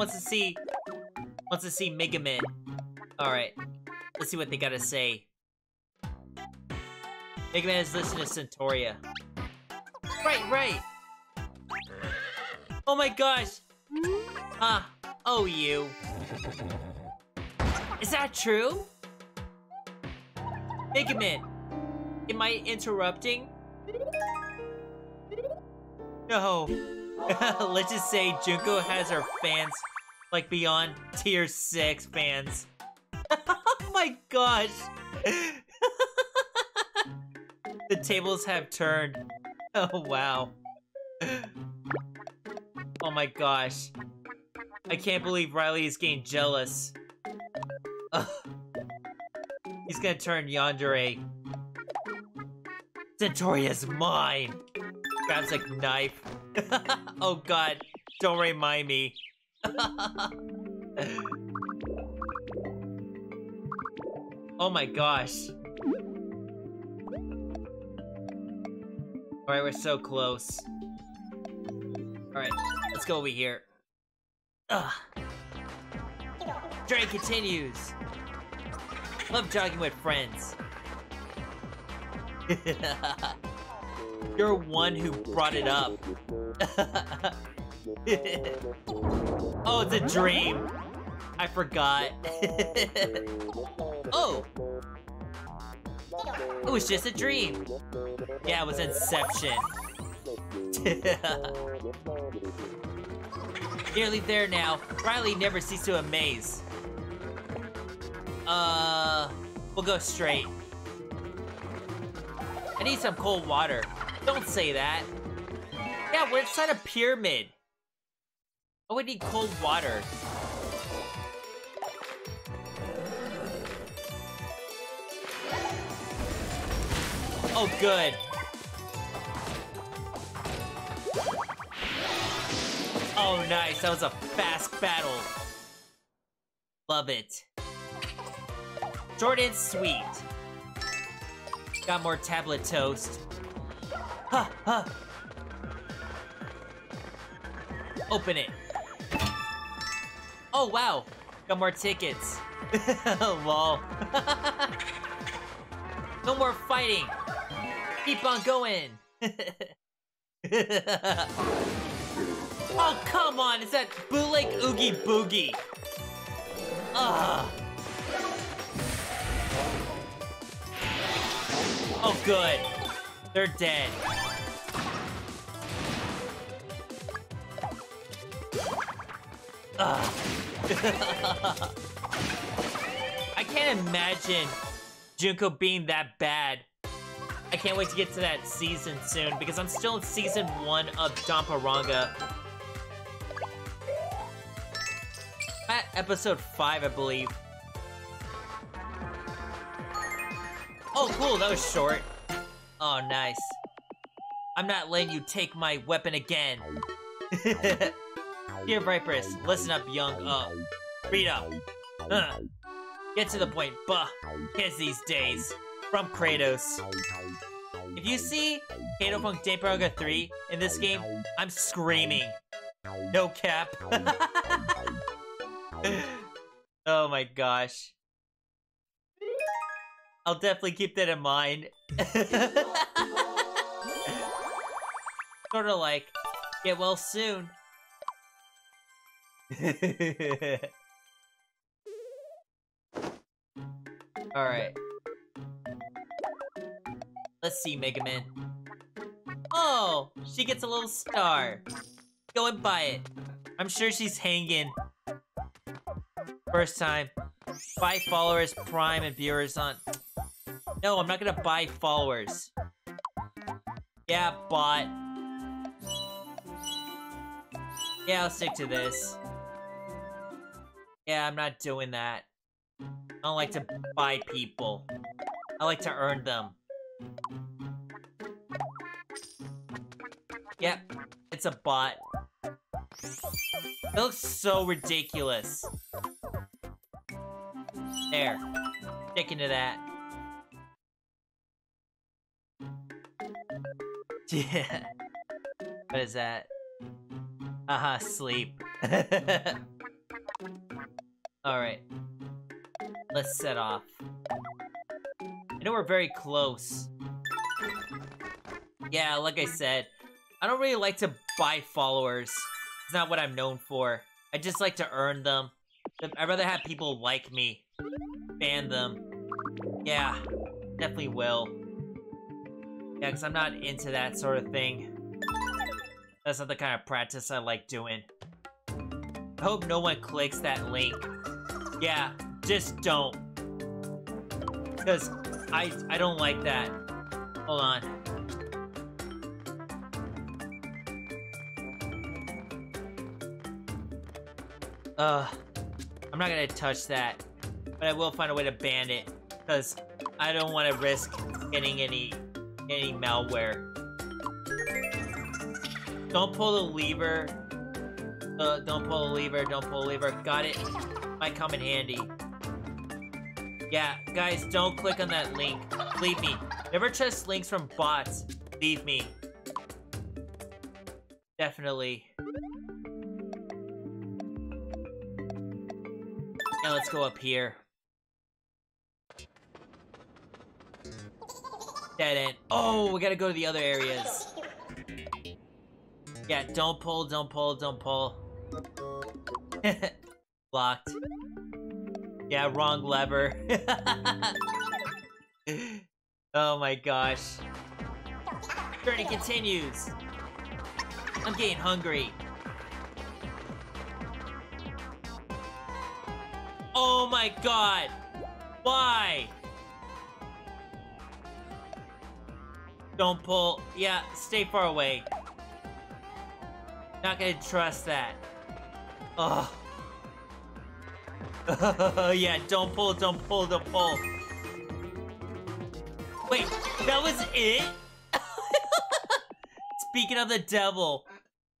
Wants to see wants to see Mega Man. Alright. Let's see what they gotta say. Mega Man is listening to Centorea. Right, right! Oh my gosh! Ah, oh you. Is that true? Mega Man, am I interrupting? No. Let's just say Junko has her fans, like beyond tier 6 fans. oh my gosh! the tables have turned. Oh wow. Oh my gosh. I can't believe Riley is getting jealous. Ugh. He's gonna turn Yandere. Centorea's mine! Grabs a knife. oh god, don't remind me. Oh my gosh. Alright, we're so close. Alright, let's go over here. Ugh. Journey continues. Love jogging with friends. You're one who brought it up. oh, it's a dream. I forgot. oh. It was just a dream. Yeah, it was Inception. Nearly there now. Riley never ceases to amaze. Uh, we'll go straight. I need some cold water. Don't say that. Yeah, we're inside a pyramid. Oh, we need cold water. Oh, good. Oh, nice. That was a fast battle. Love it. Short and sweet. Got more tablet toast. Huh, huh. Open it. Oh, wow. Got more tickets. Lol. no more fighting. Keep on going. oh, come on. Is that bootleg Oogie Boogie? Ugh. Oh, good. They're dead. I can't imagine Junko being that bad. I can't wait to get to that season soon because I'm still in season one of Danganronpa. At episode five, I believe. Oh, cool, that was short. Oh, nice. I'm not letting you take my weapon again. Dear Vipers, listen up, young, uh, read up. Uh, get to the point, buh, kids these days. From Kratos. If you see Kato from Danganronpa 3 in this game, I'm screaming. No cap. oh my gosh. I'll definitely keep that in mind. sort of like, get well soon. Alright. Let's see, Mega Man. Oh, she gets a little star. Go and buy it. I'm sure she's hanging. First time. Buy followers, prime, and viewers on... No, I'm not gonna buy followers. Yeah, bot. Yeah, I'll stick to this. Yeah, I'm not doing that. I don't like to buy people. I like to earn them. Yep, it's a bot. It looks so ridiculous. There. Sticking to that. Yeah. What is that? Uh -huh, sleep. Alright. Let's set off. I know we're very close. Yeah, like I said, I don't really like to buy followers. It's not what I'm known for. I just like to earn them. I'd rather have people like me. Ban them. Yeah, definitely will. Yeah, because I'm not into that sort of thing. That's not the kind of practice I like doing. I hope no one clicks that link. Yeah, just don't. Because I, I don't like that. Hold on. Uh, I'm not gonna touch that, but I will find a way to ban it because I don't want to risk getting any any malware. Don't pull the lever. Don't pull the lever. Don't pull the lever. Got it. Might come in handy. Yeah, guys, don't click on that link. Leave me. Never trust links from bots. Leave me. Definitely. Now let's go up here. Dead end. Oh, we gotta go to the other areas. Yeah, don't pull, don't pull, don't pull. Blocked. Yeah, wrong lever. oh my gosh. Journey continues. I'm getting hungry. Oh my god! Why? Don't pull. Yeah, stay far away. Not gonna trust that. Oh. yeah, don't pull, don't pull, don't pull. Wait, that was it? Speaking of the devil,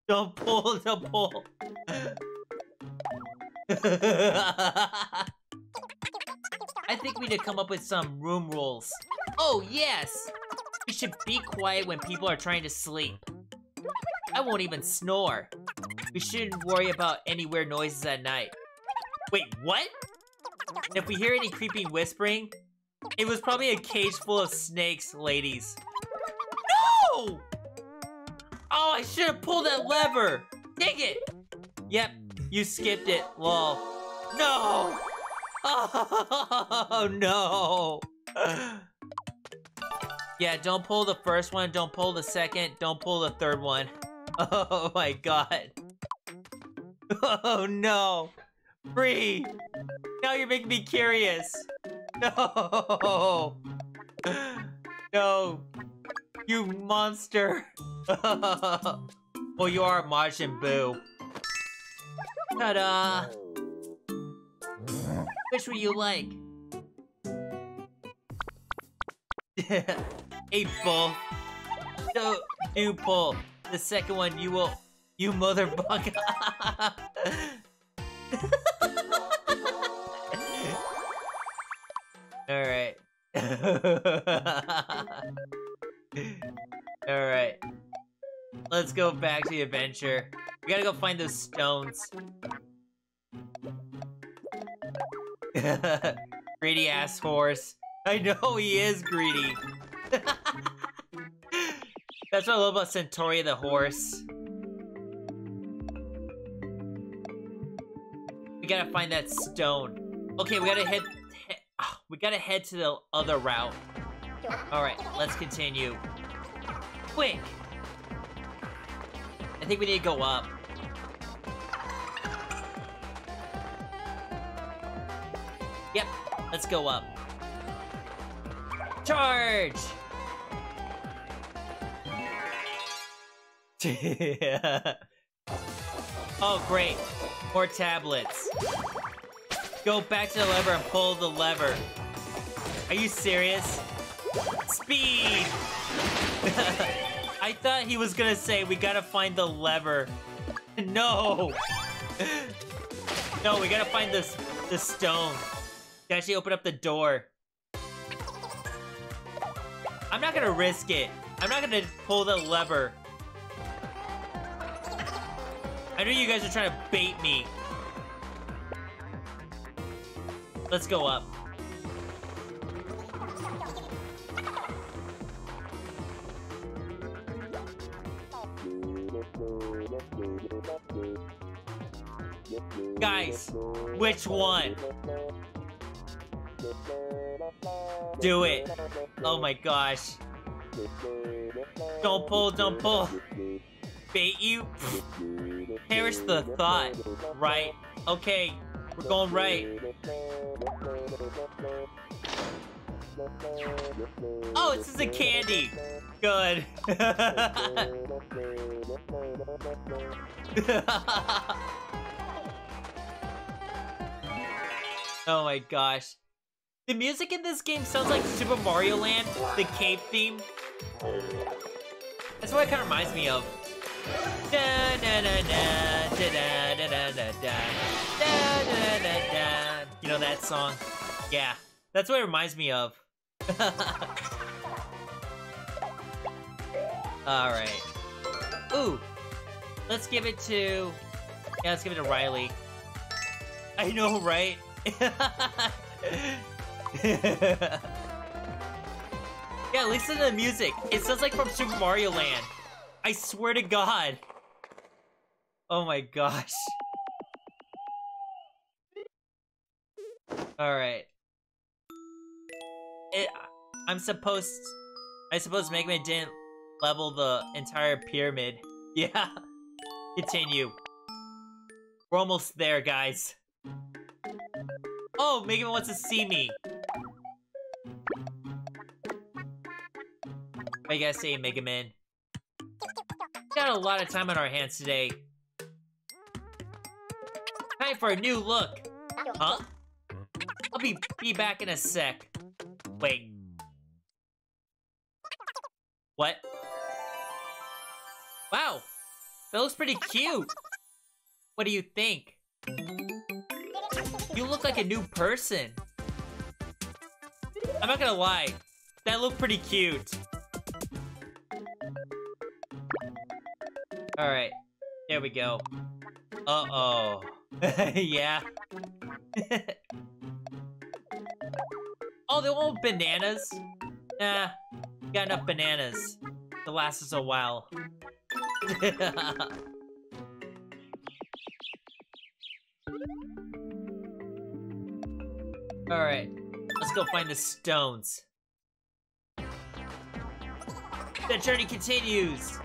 don't pull, don't pull. I think we need to come up with some room rules. Oh, yes! We should be quiet when people are trying to sleep. I won't even snore. We shouldn't worry about any weird noises at night. Wait, what? If we hear any creeping whispering, it was probably a cage full of snakes, ladies. No! Oh, I should have pulled that lever! Dang it! Yep, you skipped it, lol. No! Oh, no! yeah, don't pull the first one, don't pull the second, don't pull the third one. Oh my god. Oh no! Free! Now you're making me curious! No! No! You monster! well, you are Majin Buu. Ta-da! Which would you like? A bull. No, do pull. The second one, you will... You motherfucker. Alright. Alright. Let's go back to the adventure. We gotta go find those stones. greedy ass horse. I know he is greedy. That's what I love about Centauri the horse. We gotta find that stone. Okay, we gotta head, he ah, we gotta head to the other route. Alright, let's continue. Quick! I think we need to go up. Yep, let's go up. Charge! oh, great. More tablets. Go back to the lever and pull the lever. Are you serious? Speed! I thought he was gonna say we gotta find the lever. no! no, we gotta find this the stone. To actually open up the door. I'm not gonna risk it. I'm not gonna pull the lever. I know you guys are trying to bait me. Let's go up. Guys, which one? Do it. Oh my gosh. Don't pull, don't pull. Bait you? Perish the thought. Right. Okay, we're going right. Oh, it's just a candy. Good. oh my gosh. The music in this game sounds like Super Mario Land, the cave theme. That's what it kind of reminds me of. You know that song? Yeah. That's what it reminds me of. Alright. Ooh! Let's give it to... Yeah, let's give it to Riley. I know, right? yeah, listen to the music. It sounds like from Super Mario Land. I swear to God. Oh my gosh. Alright. It, I'm supposed... I suppose Mega Man didn't level the entire pyramid. Yeah. Continue. We're almost there, guys. Oh, Mega Man wants to see me. What you gotta say, Mega Man? Got a lot of time on our hands today. Time for a new look. Huh? I'll be be back in a sec. Wait. What? Wow, that looks pretty cute. What do you think? You look like a new person. I'm not gonna lie, that looked pretty cute. Alright. There we go. Uh-oh. yeah. oh, they want bananas? Nah. Got enough bananas to last us a while. Alright. Let's go find the stones. The journey continues!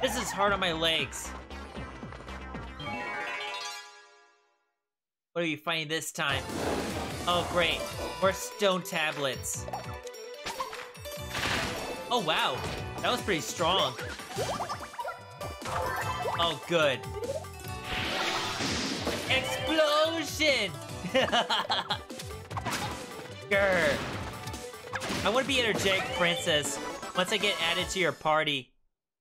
This is hard on my legs. What are you finding this time? Oh, great. More stone tablets. Oh, wow. That was pretty strong. Oh, good. Explosion! Grr. I want to be energetic, princess, once I get added to your party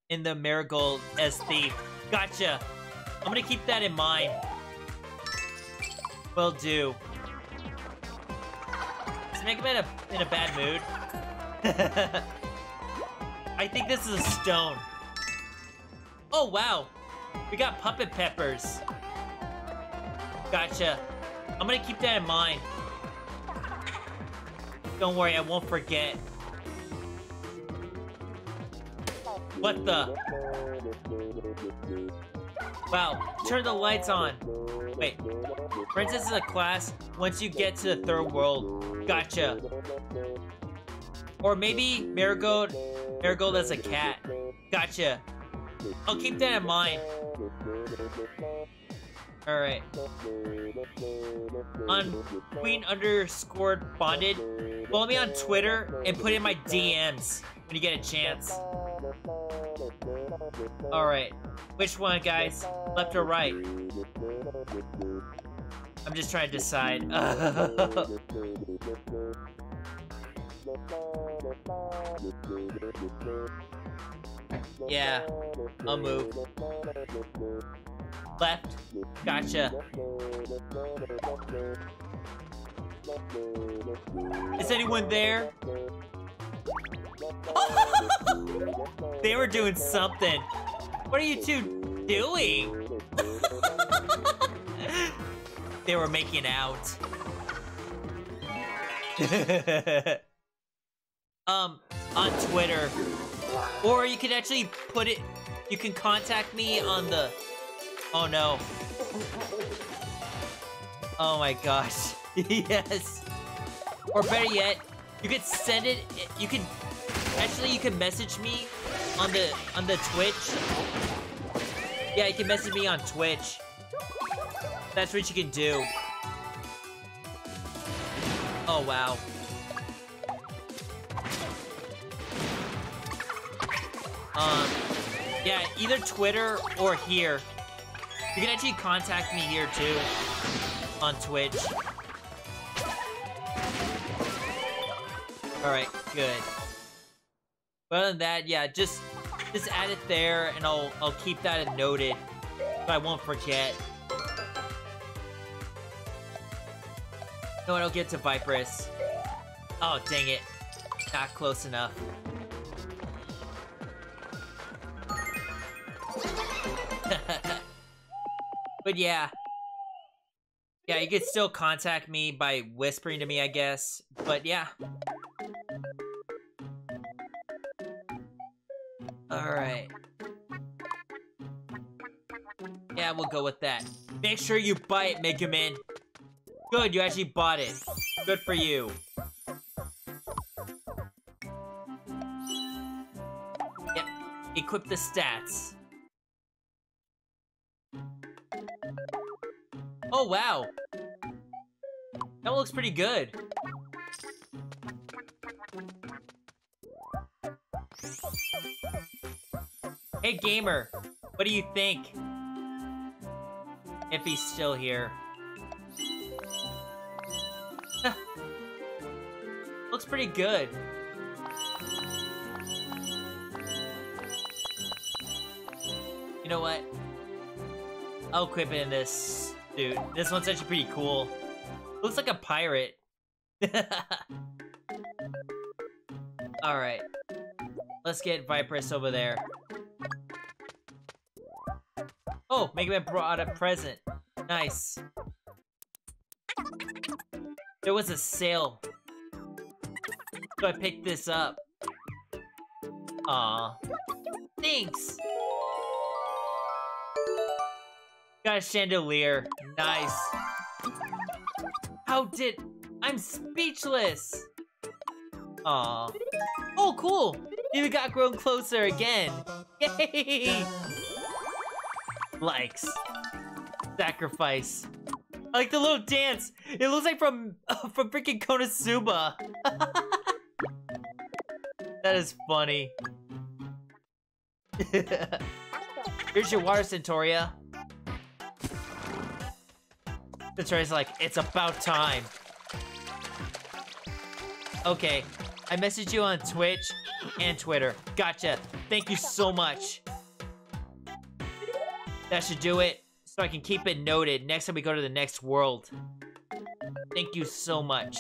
in the Marigold as thief. Gotcha. I'm gonna keep that in mind. Will do. Is Mega Man a, in a bad mood? I think this is a stone. Oh, wow. We got puppet peppers. Gotcha. I'm gonna keep that in mind. Don't worry, I won't forget. What the? Wow, turn the lights on. Wait, Princess is a class once you get to the third world. Gotcha. Or maybe Marigold, Marigold as a cat. Gotcha. I'll keep that in mind. Alright. On Queen underscore bonded, follow me on Twitter and put in my DMs when you get a chance. Alright. Which one, guys? Left or right? I'm just trying to decide. yeah, I'll move. Left. Gotcha. Is anyone there? they were doing something. What are you two doing? they were making out. um, on Twitter. Or you can actually put it, you can contact me on the, oh no. Oh my gosh, yes. Or better yet, you could send it, you could, actually you could message me on the, on the Twitch. Yeah, you can message me on Twitch. That's what you can do. Oh, wow. Um, yeah, either Twitter or here. You can actually contact me here too, on Twitch. Alright, good. But other than that, yeah, just just add it there and I'll I'll keep that noted but I won't forget. No, I don't get to Viperous. Oh, dang it. Not close enough. but yeah. Yeah, you could still contact me by whispering to me, I guess. But yeah. Alright. Yeah, we'll go with that. Make sure you buy it, Mega Man. Good, you actually bought it. Good for you. Yep, equip the stats. Oh, wow. That looks pretty good. Gamer. What do you think? If he's still here. Looks pretty good. You know what? I'll equip in this, dude. This one's actually pretty cool. Looks like a pirate. Alright. Let's get Viperous over there. Oh, Mega Man brought a present. Nice. There was a sale. So I picked this up. Aw. Thanks! Got a chandelier. Nice. How did... I'm speechless! Aw. Oh, cool! You got grown closer again! Yay! Likes. Sacrifice. I like the little dance. It looks like from uh, from freaking Konosuba. that is funny. Here's your water, Centorea. Centorea's like, it's about time. Okay, I messaged you on Twitch and Twitter. Gotcha. Thank you so much. That should do it so I can keep it noted next time we go to the next world. Thank you so much.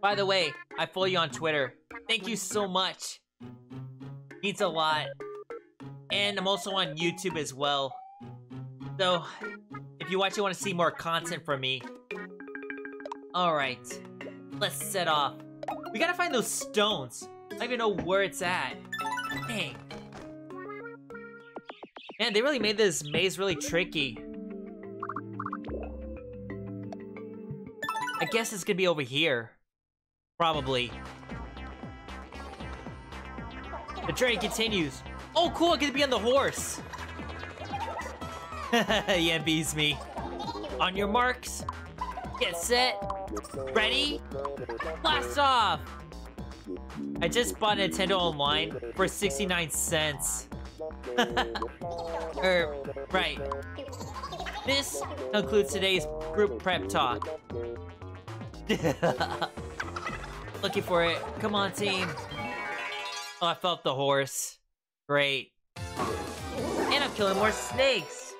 By the way, I follow you on Twitter. Thank you so much. Means a lot. And I'm also on YouTube as well. So, if you watch, actually want to see more content from me, alright, let's set off. We gotta find those stones. I don't even know where it's at. Dang. Man, they really made this maze really tricky. I guess it's gonna be over here. Probably. The journey continues. Oh, cool, I get to be on the horse. yeah, beats me. On your marks, get set, ready, blast off! I just bought Nintendo Online for 69 cents. er, right. This concludes today's group prep talk. Looking for it. Come on, team. Oh, I felt the horse. Great. And I'm killing more snakes.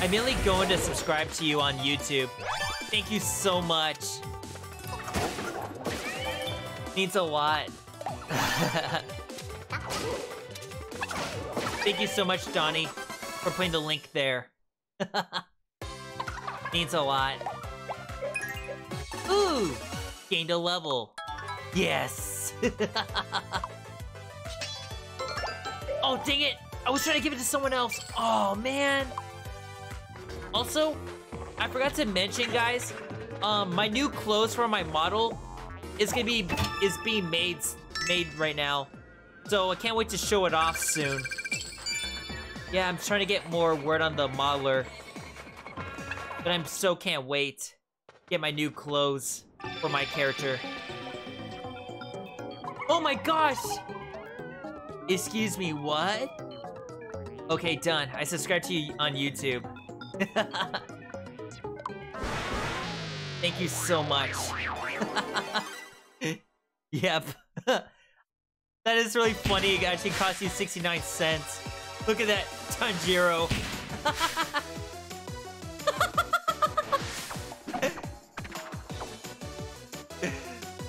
I'm mainly going to subscribe to you on YouTube. Thank you so much. Means a lot. Thank you so much, Donnie, for putting the link there. Means a lot. Ooh! Gained a level. Yes! oh, dang it! I was trying to give it to someone else. Oh, man. Also, I forgot to mention, guys, um, my new clothes for my model is gonna be is being made made right now. So I can't wait to show it off soon. Yeah, I'm trying to get more word on the modeler. But I'm so can't wait. Get my new clothes for my character. Oh my gosh! Excuse me, what? Okay, done. I subscribe to you on YouTube. Thank you so much. yep. that is really funny. It actually cost you 69 cents. Look at that, Tanjiro.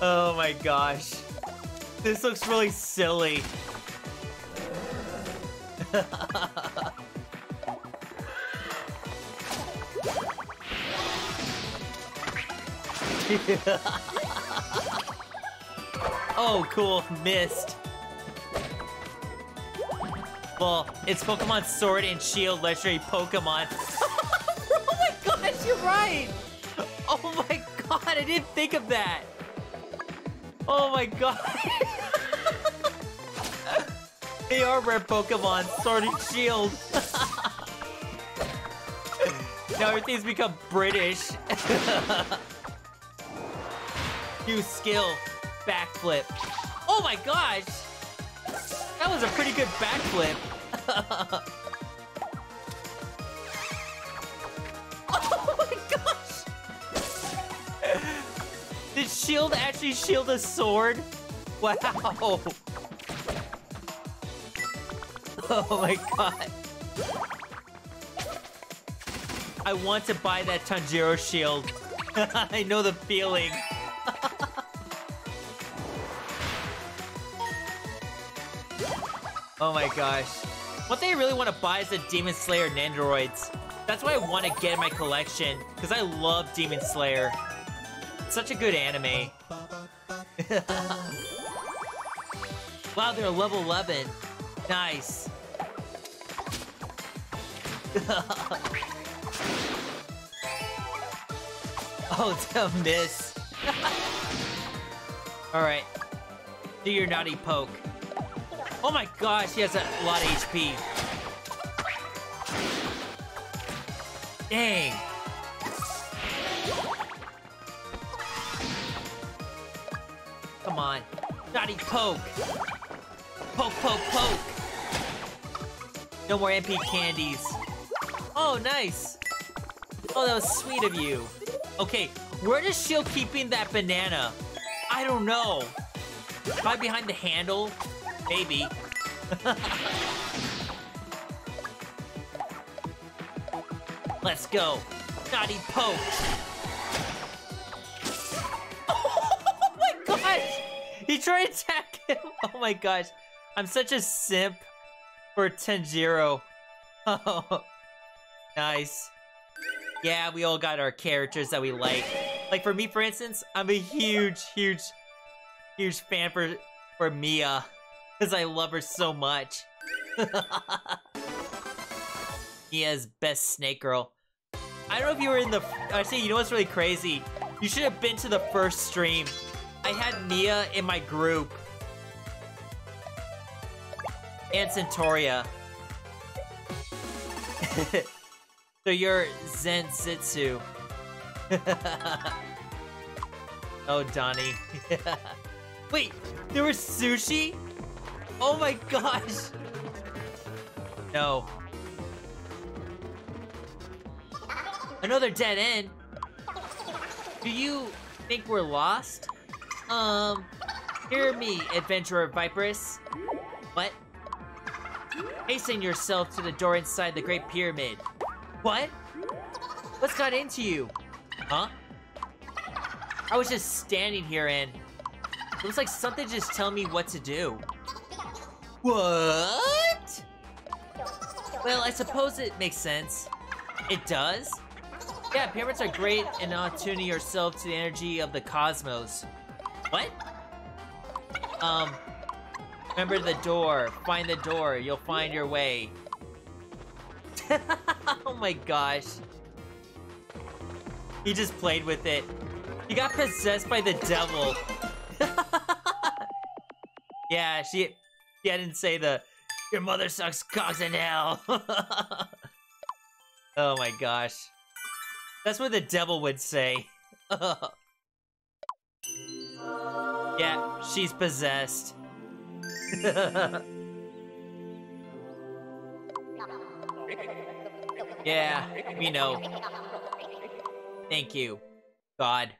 oh my gosh. This looks really silly. oh, cool. Missed. Well, it's Pokemon Sword and Shield Legendary Pokemon. oh my gosh, you're right! Oh my god, I didn't think of that! Oh my god! they are rare Pokemon, Sword and Shield! now everything's become British. New skill, backflip. Oh my gosh! That was a pretty good backflip. Oh my gosh! Did shield actually shield a sword? Wow! Oh my god. I want to buy that Tanjiro shield. I know the feeling. oh my gosh. What they really want to buy is the Demon Slayer Nendoroids. That's why I want to get in my collection, because I love Demon Slayer. It's such a good anime. wow, they're level 11. Nice. oh, the miss. Alright. Do your naughty poke. Oh my gosh, he has a lot of HP. Dang. Come on. Naughty poke. Poke, poke, poke. No more MP candies. Oh, nice. Oh, that was sweet of you. Okay, where does Shield keeping that banana? I don't know. Probably behind the handle. Maybe. Let's go. Naughty poke. Oh my gosh! He tried to attack him. Oh my gosh. I'm such a simp for Tanjiro. Oh, nice. Yeah, we all got our characters that we like. Like for me, for instance, I'm a huge, huge, huge fan for for Miia because I love her so much. Miia's best snake girl. I don't know if you were in the. I Actually, you know what's really crazy? You should have been to the first stream. I had Miia in my group. And Centorea. so you're Zenitsu. oh, Donnie. Wait, there was sushi? Oh my gosh! No. Another dead end? Do you think we're lost? Um, hear me, adventurer Viperous. What? Hasten yourself to the door inside the Great Pyramid. What? What's got into you? Huh? I was just standing here and... It looks like something just telling me what to do. What? Well, I suppose it makes sense. It does? Yeah, pyramids are great in uh, tuning yourself to the energy of the cosmos. What? Um, remember the door. Find the door. You'll find your way. oh my gosh. He just played with it. He got possessed by the devil. yeah, she, yeah, I didn't say the, your mother sucks cocks in hell. oh my gosh. That's what the devil would say. yeah, she's possessed. yeah, we know. Thank you, God.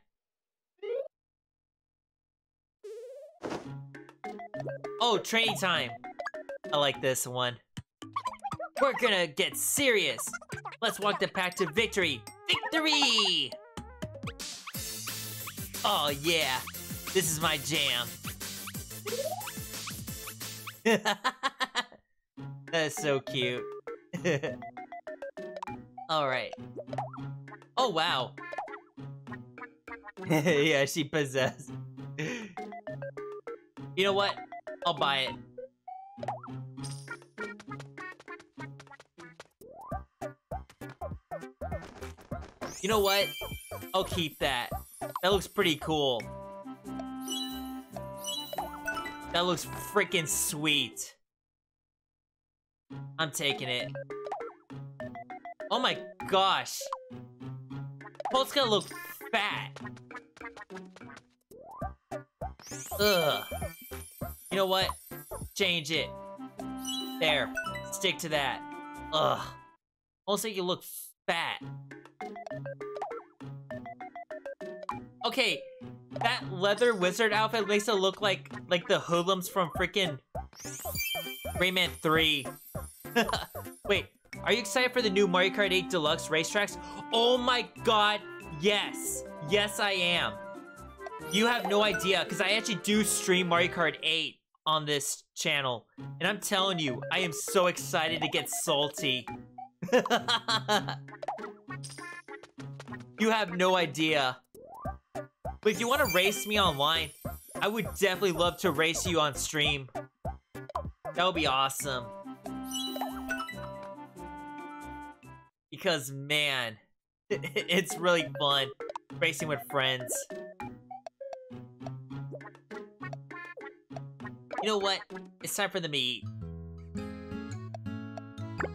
Oh, training time. I like this one. We're gonna get serious. Let's walk the path to victory. Victory! Oh yeah, this is my jam. That's so cute. Alright. Oh wow. yeah, she possessed. you know what? I'll buy it. You know what? I'll keep that. That looks pretty cool. That looks freaking sweet. I'm taking it. Oh my gosh. Polt's gonna look fat. Ugh. You know what? Change it. There. Stick to that. Ugh. Also, you look fat. Okay, that leather wizard outfit makes it look like like the hoodlums from freaking Rayman 3. Wait, are you excited for the new Mario Kart 8 Deluxe racetracks? Oh my god, yes. Yes, I am. You have no idea, because I actually do stream Mario Kart 8 on this channel. And I'm telling you, I am so excited to get salty. you have no idea. But if you want to race me online, I would definitely love to race you on stream. That would be awesome. Because, man, it's really fun racing with friends. You know what? It's time for the meat.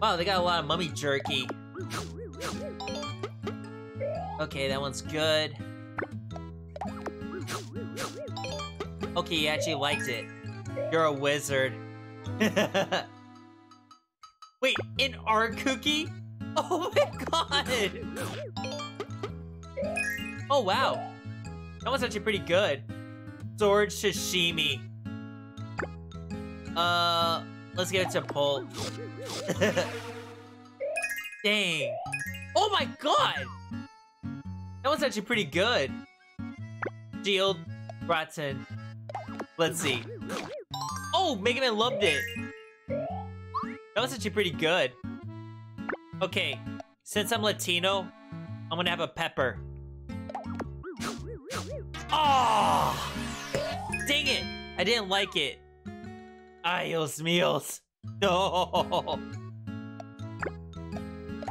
Wow, they got a lot of mummy jerky. Okay, that one's good. Okay, you actually liked it. You're a wizard. Wait, an art cookie? Oh my god! Oh wow. That was actually pretty good. Sword sashimi. Uh, let's get it to Polt. Dang. Oh my god! That was actually pretty good. Shield, Bratton. Let's see. Oh, Mega Man loved it. That was actually pretty good. Okay, since I'm Latino, I'm gonna have a pepper. Oh! Dang it! I didn't like it. Ayos meals. No.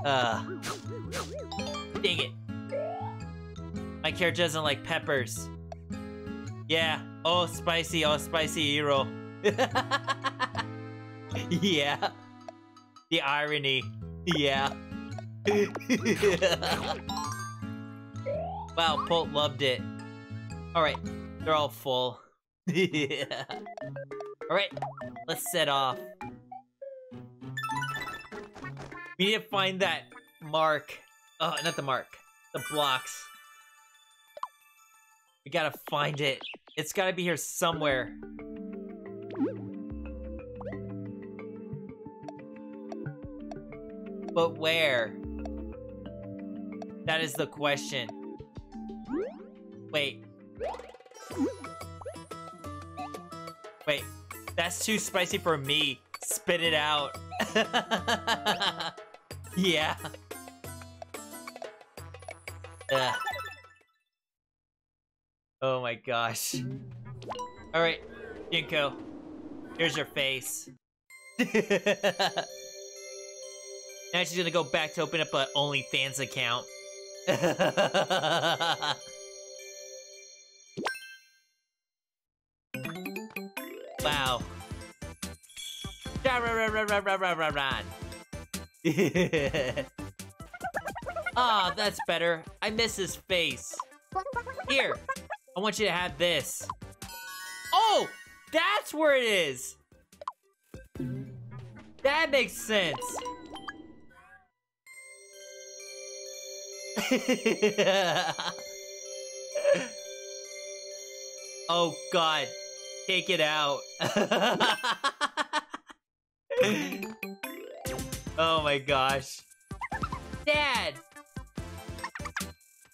Uh. Dang it. My character doesn't like peppers. Yeah. Oh, spicy. Oh, spicy hero. yeah. The irony. Yeah. wow, Polt loved it. Alright, they're all full. yeah. Alright, let's set off. We need to find that mark. Oh, not the mark. The blocks. We gotta find it. It's gotta be here somewhere. But where? That is the question. Wait. Wait. That's too spicy for me. Spit it out. yeah. Ugh. Oh my gosh. Alright, Jinko. Here's your face. now she's gonna go back to open up an OnlyFans account. wow. Run. Ah, oh, that's better. I miss his face. Here, I want you to have this. Oh, that's where it is. That makes sense. oh god. Take it out. oh my gosh. Dad!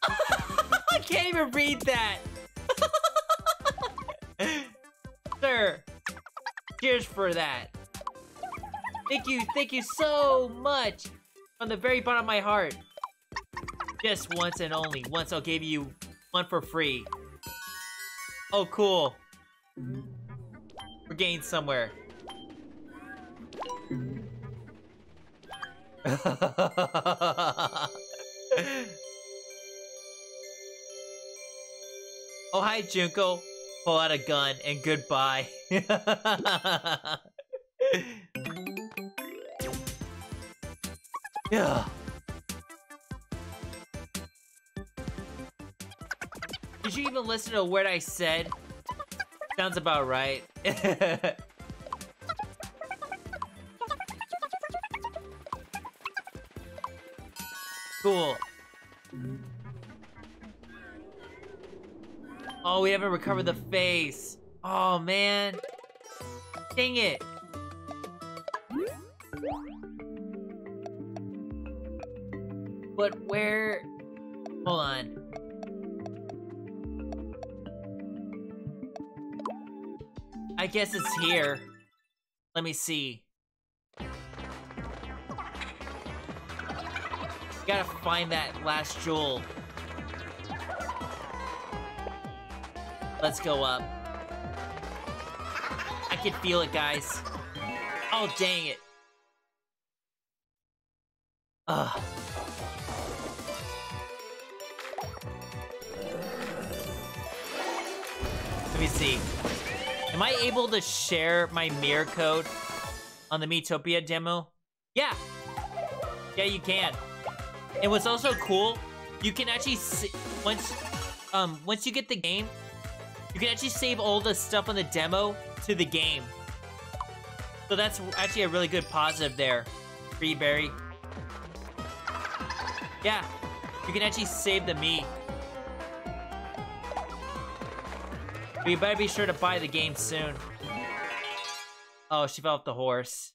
I can't even read that! Sir, cheers for that. Thank you, thank you so much from the very bottom of my heart. Just once and only once I'll give you one for free. Oh, cool. We're getting somewhere. oh, hi, Junko. Pull out a gun and goodbye. yeah. Did you even listen to what I said? Sounds about right. cool. Oh, we haven't recovered the face. Oh, man. Dang it. But where... guess it's here. Let me see. Gotta find that last jewel. Let's go up. I can feel it, guys. Oh, dang it. Ugh. Let me see. Am I able to share my mirror code on the Miitopia demo? Yeah. Yeah, you can. And what's also cool, you can actually once um once you get the game, you can actually save all the stuff on the demo to the game. So that's actually a really good positive there, Freeberry. Yeah, you can actually save the Mii. But you better be sure to buy the game soon. Oh, she fell off the horse.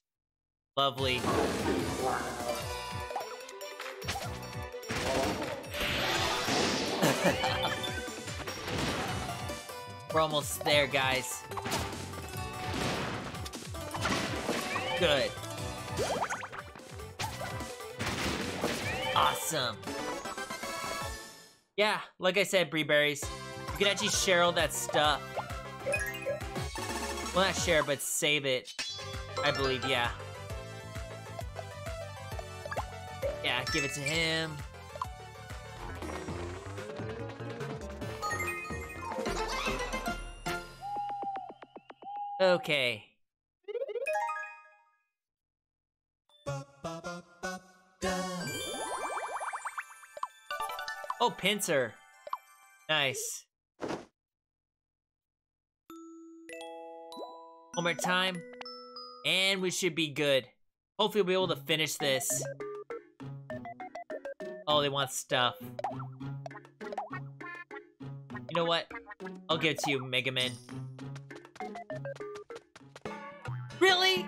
Lovely. We're almost there, guys. Good. Awesome. Yeah, like I said, Bree Berries, you can actually share all that stuff. Well, not share, but save it. I believe, yeah. Yeah, give it to him. Okay. Oh, pincer. Nice. One more time. And we should be good. Hopefully we'll be able to finish this. Oh, they want stuff. You know what? I'll give it to you, Megumin. Really?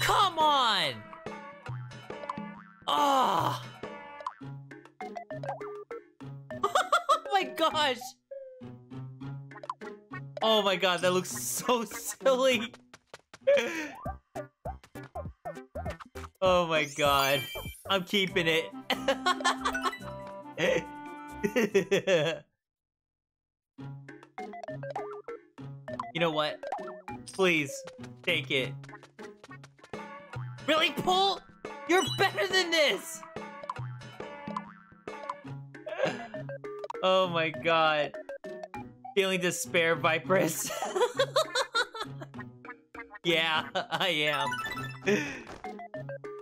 Come on! Oh! oh my gosh! Oh my god, that looks so silly! Oh my god. I'm keeping it. you know what? Please, take it. Really, Pull? You're better than this! oh my god. Feeling despair, Vipress. yeah, I am.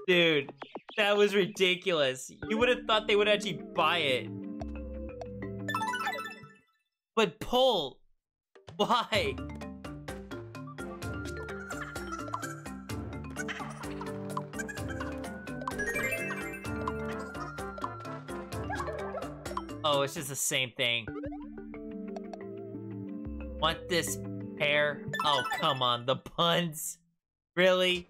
Dude, that was ridiculous. You would have thought they would actually buy it. But pull! Why? Oh, it's just the same thing. Want this pair? Oh, come on, the puns? Really?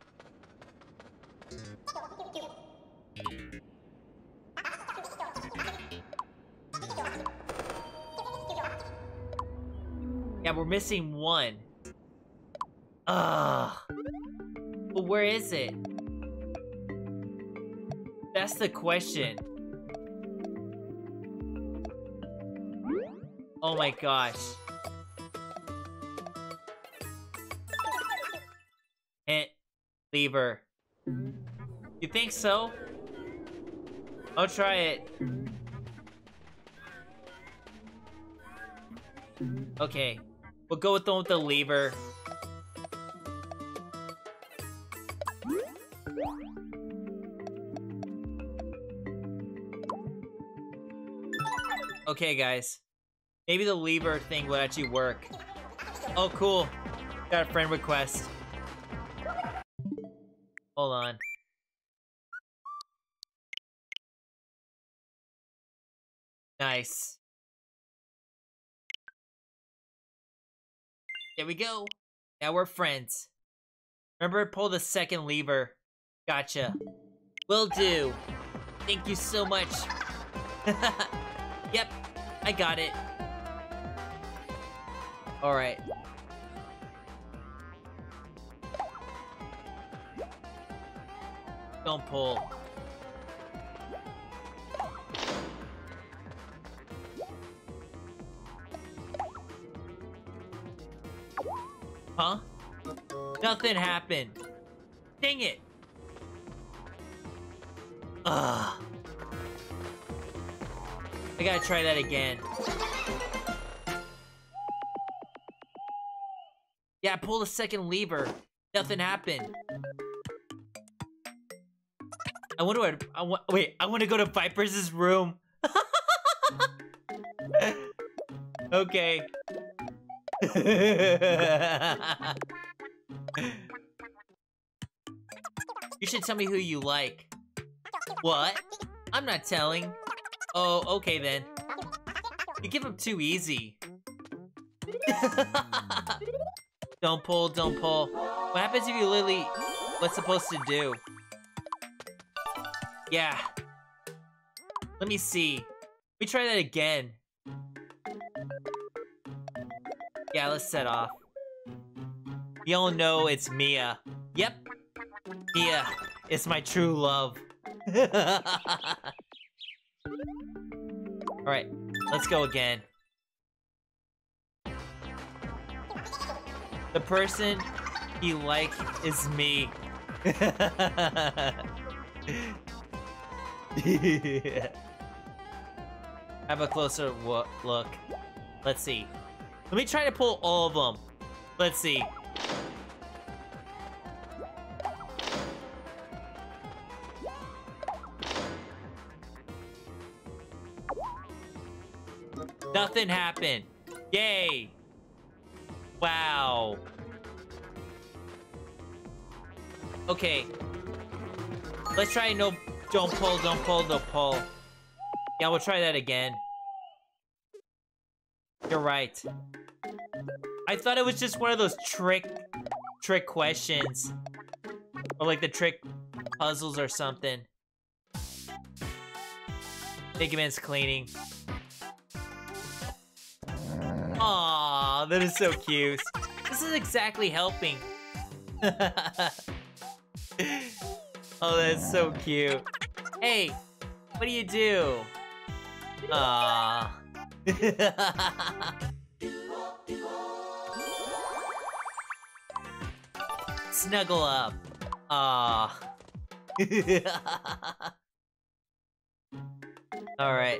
Yeah, we're missing one. Ugh. But where is it? That's the question. Oh my gosh. Lever. You think so? I'll try it. Okay. We'll go with the, with the lever. Okay, guys. Maybe the lever thing will actually work. Oh, cool. Got a friend request. Hold on. Nice. There we go. Now we're friends. Remember, pull the second lever. Gotcha. Will do. Thank you so much. yep, I got it. Alright. Don't pull. Huh? Nothing happened. Dang it. Ugh. I gotta try that again. Yeah, pull the second lever. Nothing happened. I wonder what I want. Wait, I want to go to Viper's room. okay. you should tell me who you like. What? I'm not telling. Oh, okay then. You give up too easy. don't pull, don't pull. What happens if you literally... What's supposed to do? Yeah. Let me see. Me try that again. Yeah, let's set off. You all know it's Miia. Yep. Miia it's my true love. Alright, let's go again. The person he like is me. Have a closer look. Let's see. Let me try to pull all of them. Let's see. Nothing happened. Yay. Wow. Okay. Let's try no don't pull, don't pull, don't pull. Yeah, we'll try that again. You're right. I thought it was just one of those trick, trick questions. Or like the trick puzzles or something. Man's cleaning. Aww, that is so cute. This is exactly helping. Oh, that's so cute. Hey, what do you do? Ah. Snuggle up. Ah. Alright.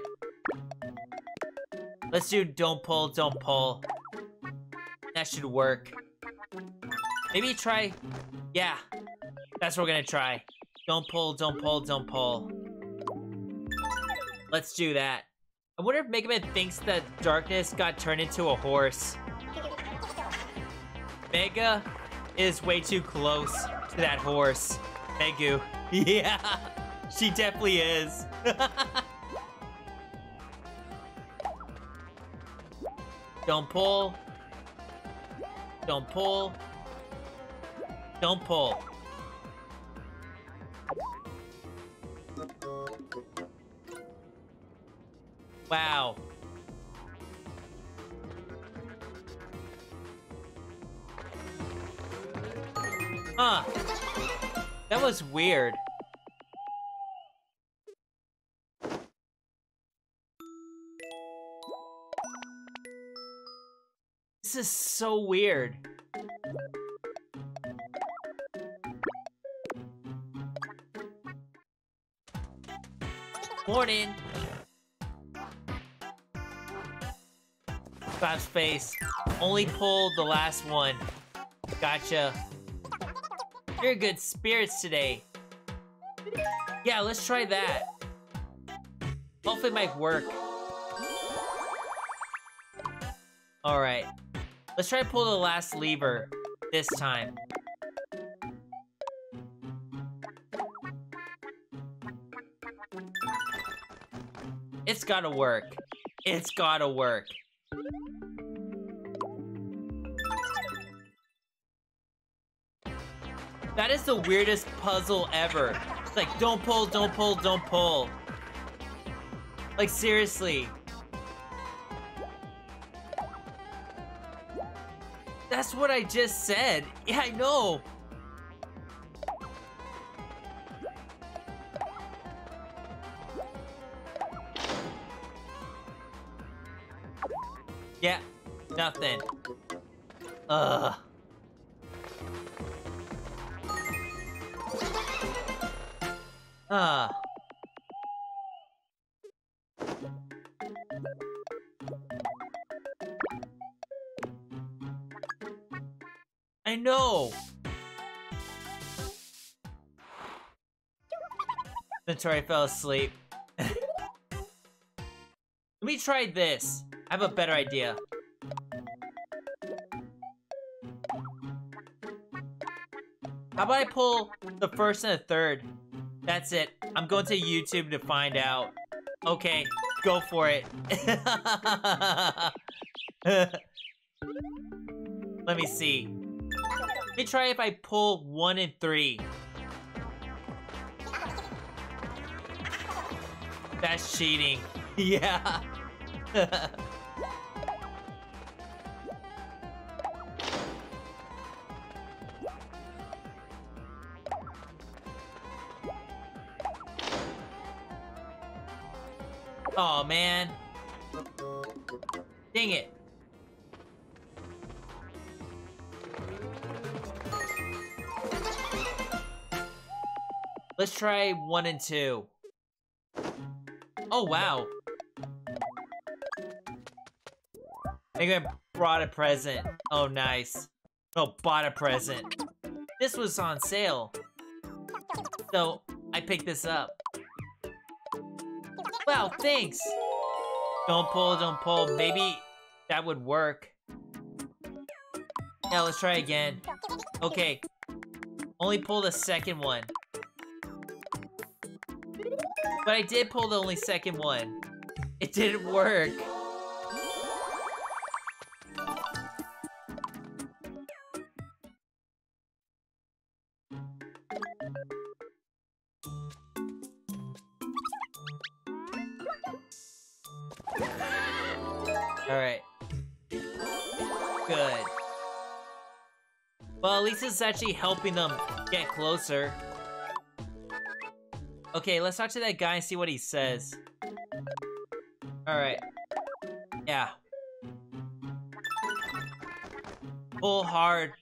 Let's do don't pull, don't pull. That should work. Maybe try... Yeah. That's what we're gonna try. Don't pull, don't pull, don't pull. Let's do that. I wonder if Megumin thinks that Darkness got turned into a horse. Mega is way too close to that horse. Megu. Yeah, she definitely is. Don't pull. Don't pull. Don't pull. Wow. Huh. That was weird. This is so weird. Morning. Bob's face. Only pulled the last one. Gotcha. You're good spirits today. Yeah, let's try that. Hopefully it might work. Alright. Let's try to pull the last lever this time. It's gotta work. It's gotta work. Is the weirdest puzzle ever. It's like, don't pull, don't pull, don't pull. Like, seriously. That's what I just said. Yeah, I know. Yeah, nothing. I fell asleep. Let me try this. I have a better idea. How about I pull the first and the third? That's it. I'm going to YouTube to find out. Okay, go for it. Let me see. Let me try if I pull one and three. That's cheating. yeah. oh man. Dang it. Let's try one and two. Oh, wow. Maybe I brought a present. Oh, nice. Oh, bought a present. This was on sale. So, I picked this up. Wow, thanks! Don't pull, don't pull. Maybe that would work. Yeah, let's try again. Okay. Only pull the second one. But I did pull the only second one. It didn't work. Alright. Good. Well, at least it's actually helping them get closer. Okay, let's talk to that guy and see what he says. Alright. Yeah. Pull hard.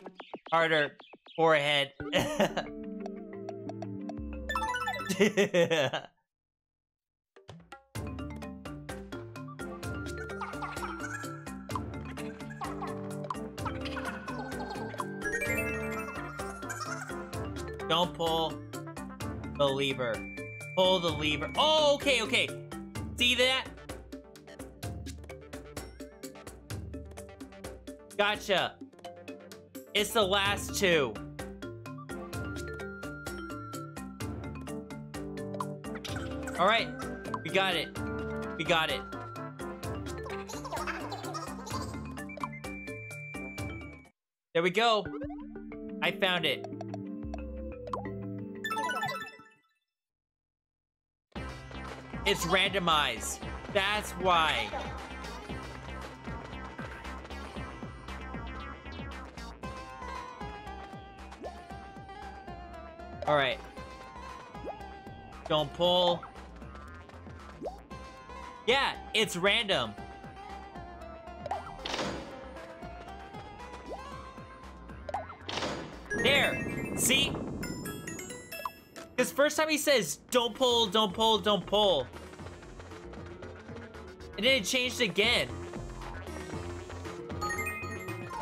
Harder. Forehead. Don't pull the lever. Pull the lever. Oh, okay, okay. See that? Gotcha. It's the last two. All right, we got it. We got it. There we go. I found it. It's randomized. That's why. All right. Don't pull. Yeah, it's random. There. See? Because first time he says, don't pull, don't pull, don't pull. And then it changed again.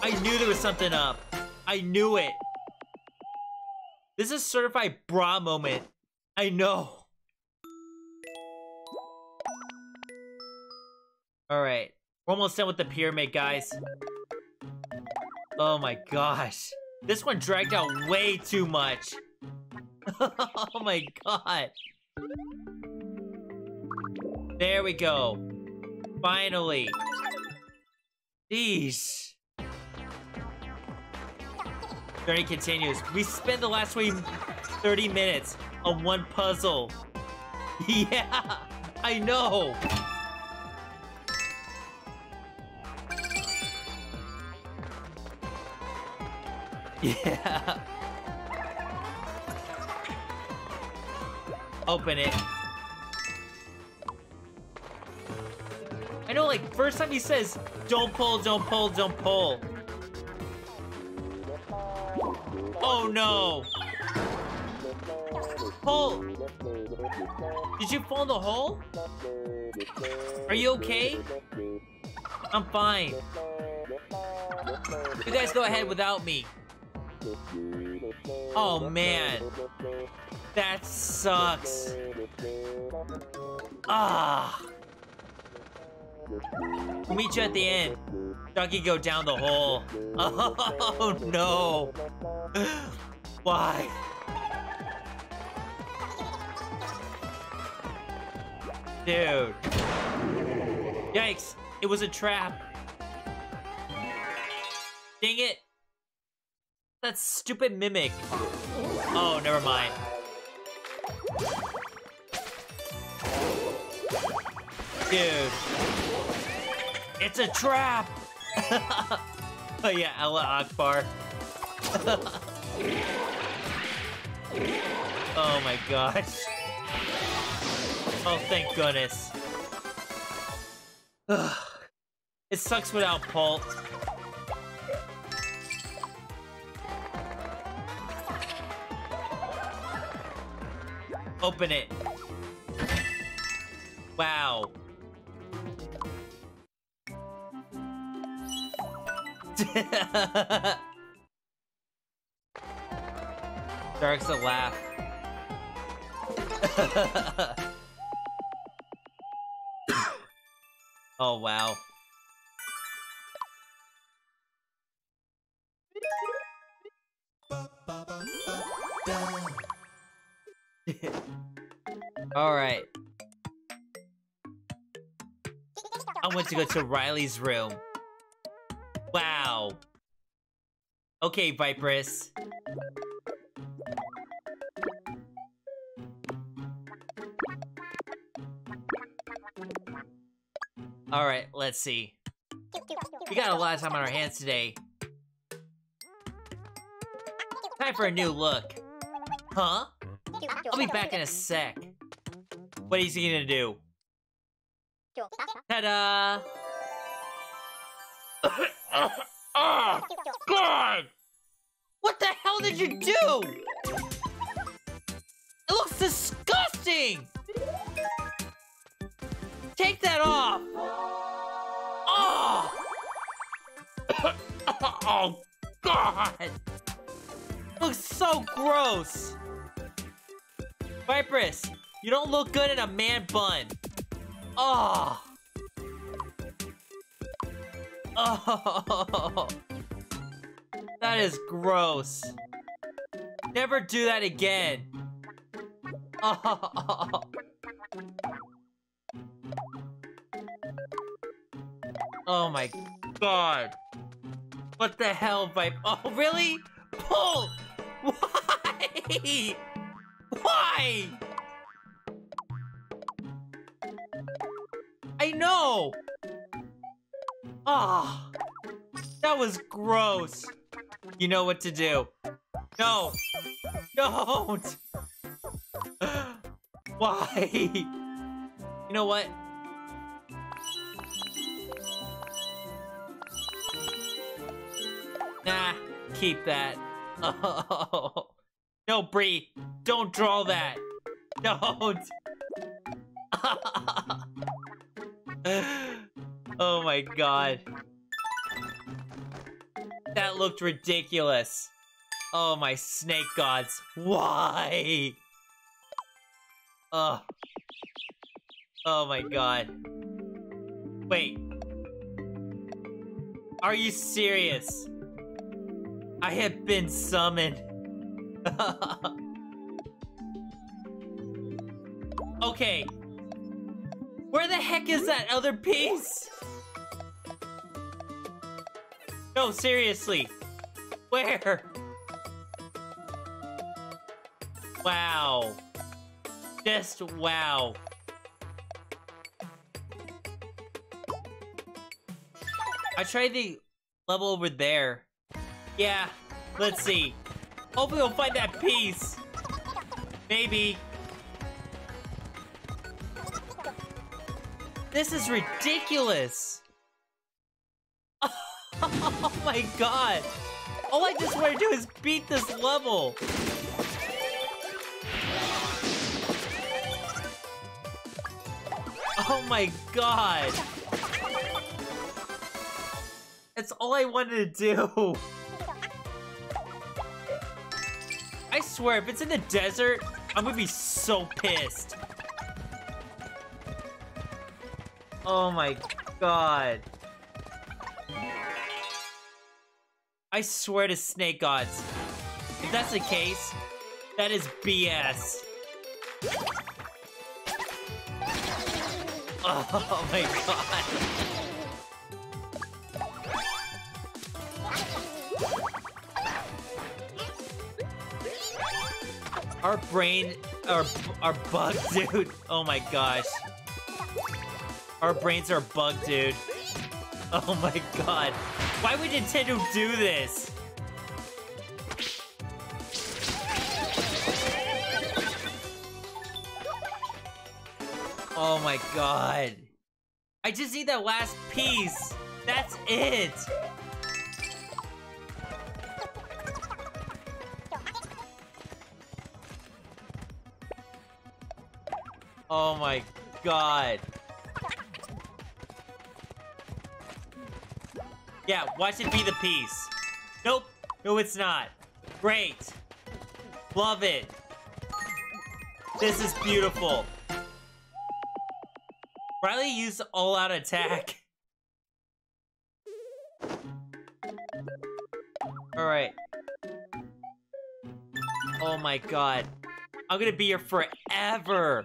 I knew there was something up. I knew it. This is certified bra moment. I know. Alright. We're almost done with the pyramid, guys. Oh my gosh. This one dragged out way too much. oh my god. There we go. Finally. Jeez. Journey continues. We spent the last 30 minutes on one puzzle. Yeah, I know. Yeah. Open it. Like, first time he says, don't pull, don't pull, don't pull. Oh no! Pull! Did you fall in the hole? Are you okay? I'm fine. You guys go ahead without me. Oh man. That sucks. Ah. We'll meet you at the end. Ducky go down the hole. Oh no. Why? Dude. Yikes. It was a trap. Dang it. That stupid mimic. Oh, never mind. Dude. It's a trap! oh yeah, Ella Akbar. oh my gosh. Oh, thank goodness. it sucks without Polt. Open it. Wow. Dark's a laugh. oh, wow. All right. I want to go to Riley's room. Wow. Okay, Viperous. Alright, let's see. We got a lot of time on our hands today. Time for a new look. Huh? I'll be back in a sec. What is he gonna do? Ta-da! Oh, God! What the hell did you do? It looks disgusting! Take that off! Oh! oh, God! Looks so gross! Vipress, you don't look good in a man bun. Oh! Oh! That is gross. Never do that again. Oh! Oh my god. What the hell, Vipe? Oh, really? Pull! Why? Why? I know! Ah, oh, that was gross. You know what to do. No! Don't! Why? You know what? Nah, keep that. Oh. No, Bree, don't draw that. Don't. Oh my god. That looked ridiculous. Oh my snake gods. Why? Oh. Oh my god. Wait. Are you serious? I have been summoned. okay. Where the heck is that other piece? No, seriously. Where? Wow. Just wow. I tried the level over there. Yeah, let's see. Hopefully we'll find that piece. Maybe. This is ridiculous. Oh my god. All I just want to do is beat this level. Oh my god. That's all I wanted to do. I swear, if it's in the desert, I'm gonna be so pissed. Oh my god. I swear to snake gods. If that's the case, that is BS. Oh my god. Our brain, our, our bug, dude. Oh my gosh. Our brains are bugged, dude. Oh my god. Why would Nintendo do this? Oh my god. I just need that last piece. That's it. Oh my god. Yeah, watch it be the piece. Nope. No, it's not. Great. Love it. This is beautiful. Riley used all-out attack. Alright. Oh my god. I'm gonna be here forever.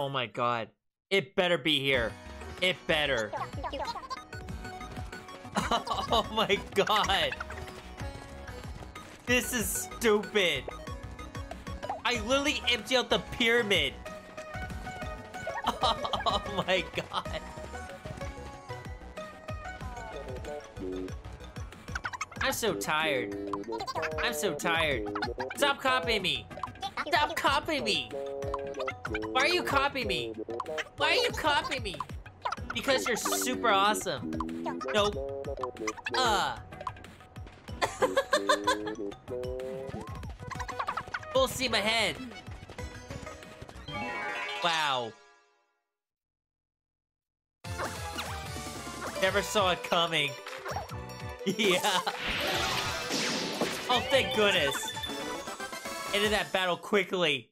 Oh my god. It better be here. It better. Oh my god. This is stupid. I literally emptied out the pyramid. Oh my god. I'm so tired. I'm so tired. Stop copying me. Stop copying me. Why are you copying me? Why are you copying me? Because you're super awesome. Nope. Uh. Full steam ahead. Wow. Never saw it coming. yeah. Oh, thank goodness. Ended that battle quickly.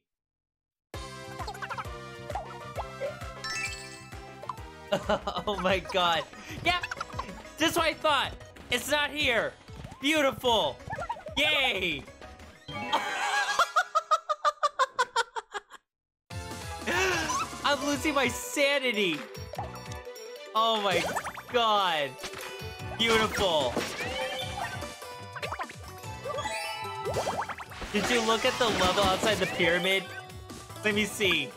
oh my god. Yep. Just what I thought. It's not here. Beautiful. Yay. I'm losing my sanity. Oh my god. Beautiful. Did you look at the level outside the pyramid? Let me see.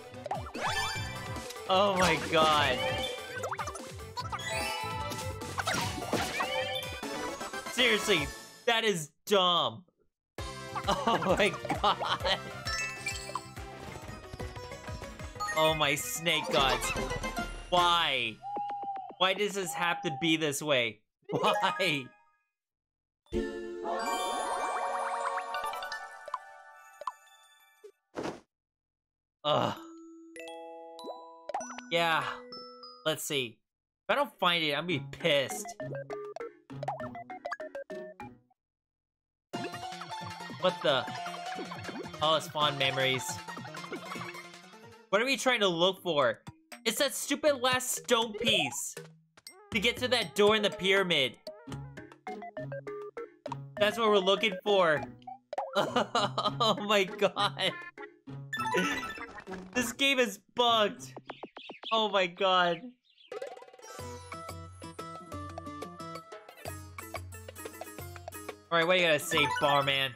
Oh my god. Seriously, that is dumb. Oh my god. Oh my snake gods. Why? Why does this have to be this way? Why? Ugh. Yeah. Let's see. If I don't find it, I'm gonna be pissed. What the? Oh, spawn memories. What are we trying to look for? It's that stupid last stone piece. To get to that door in the pyramid. That's what we're looking for. oh my god. This game is bugged. Oh my god. Alright, what do you gotta say, barman?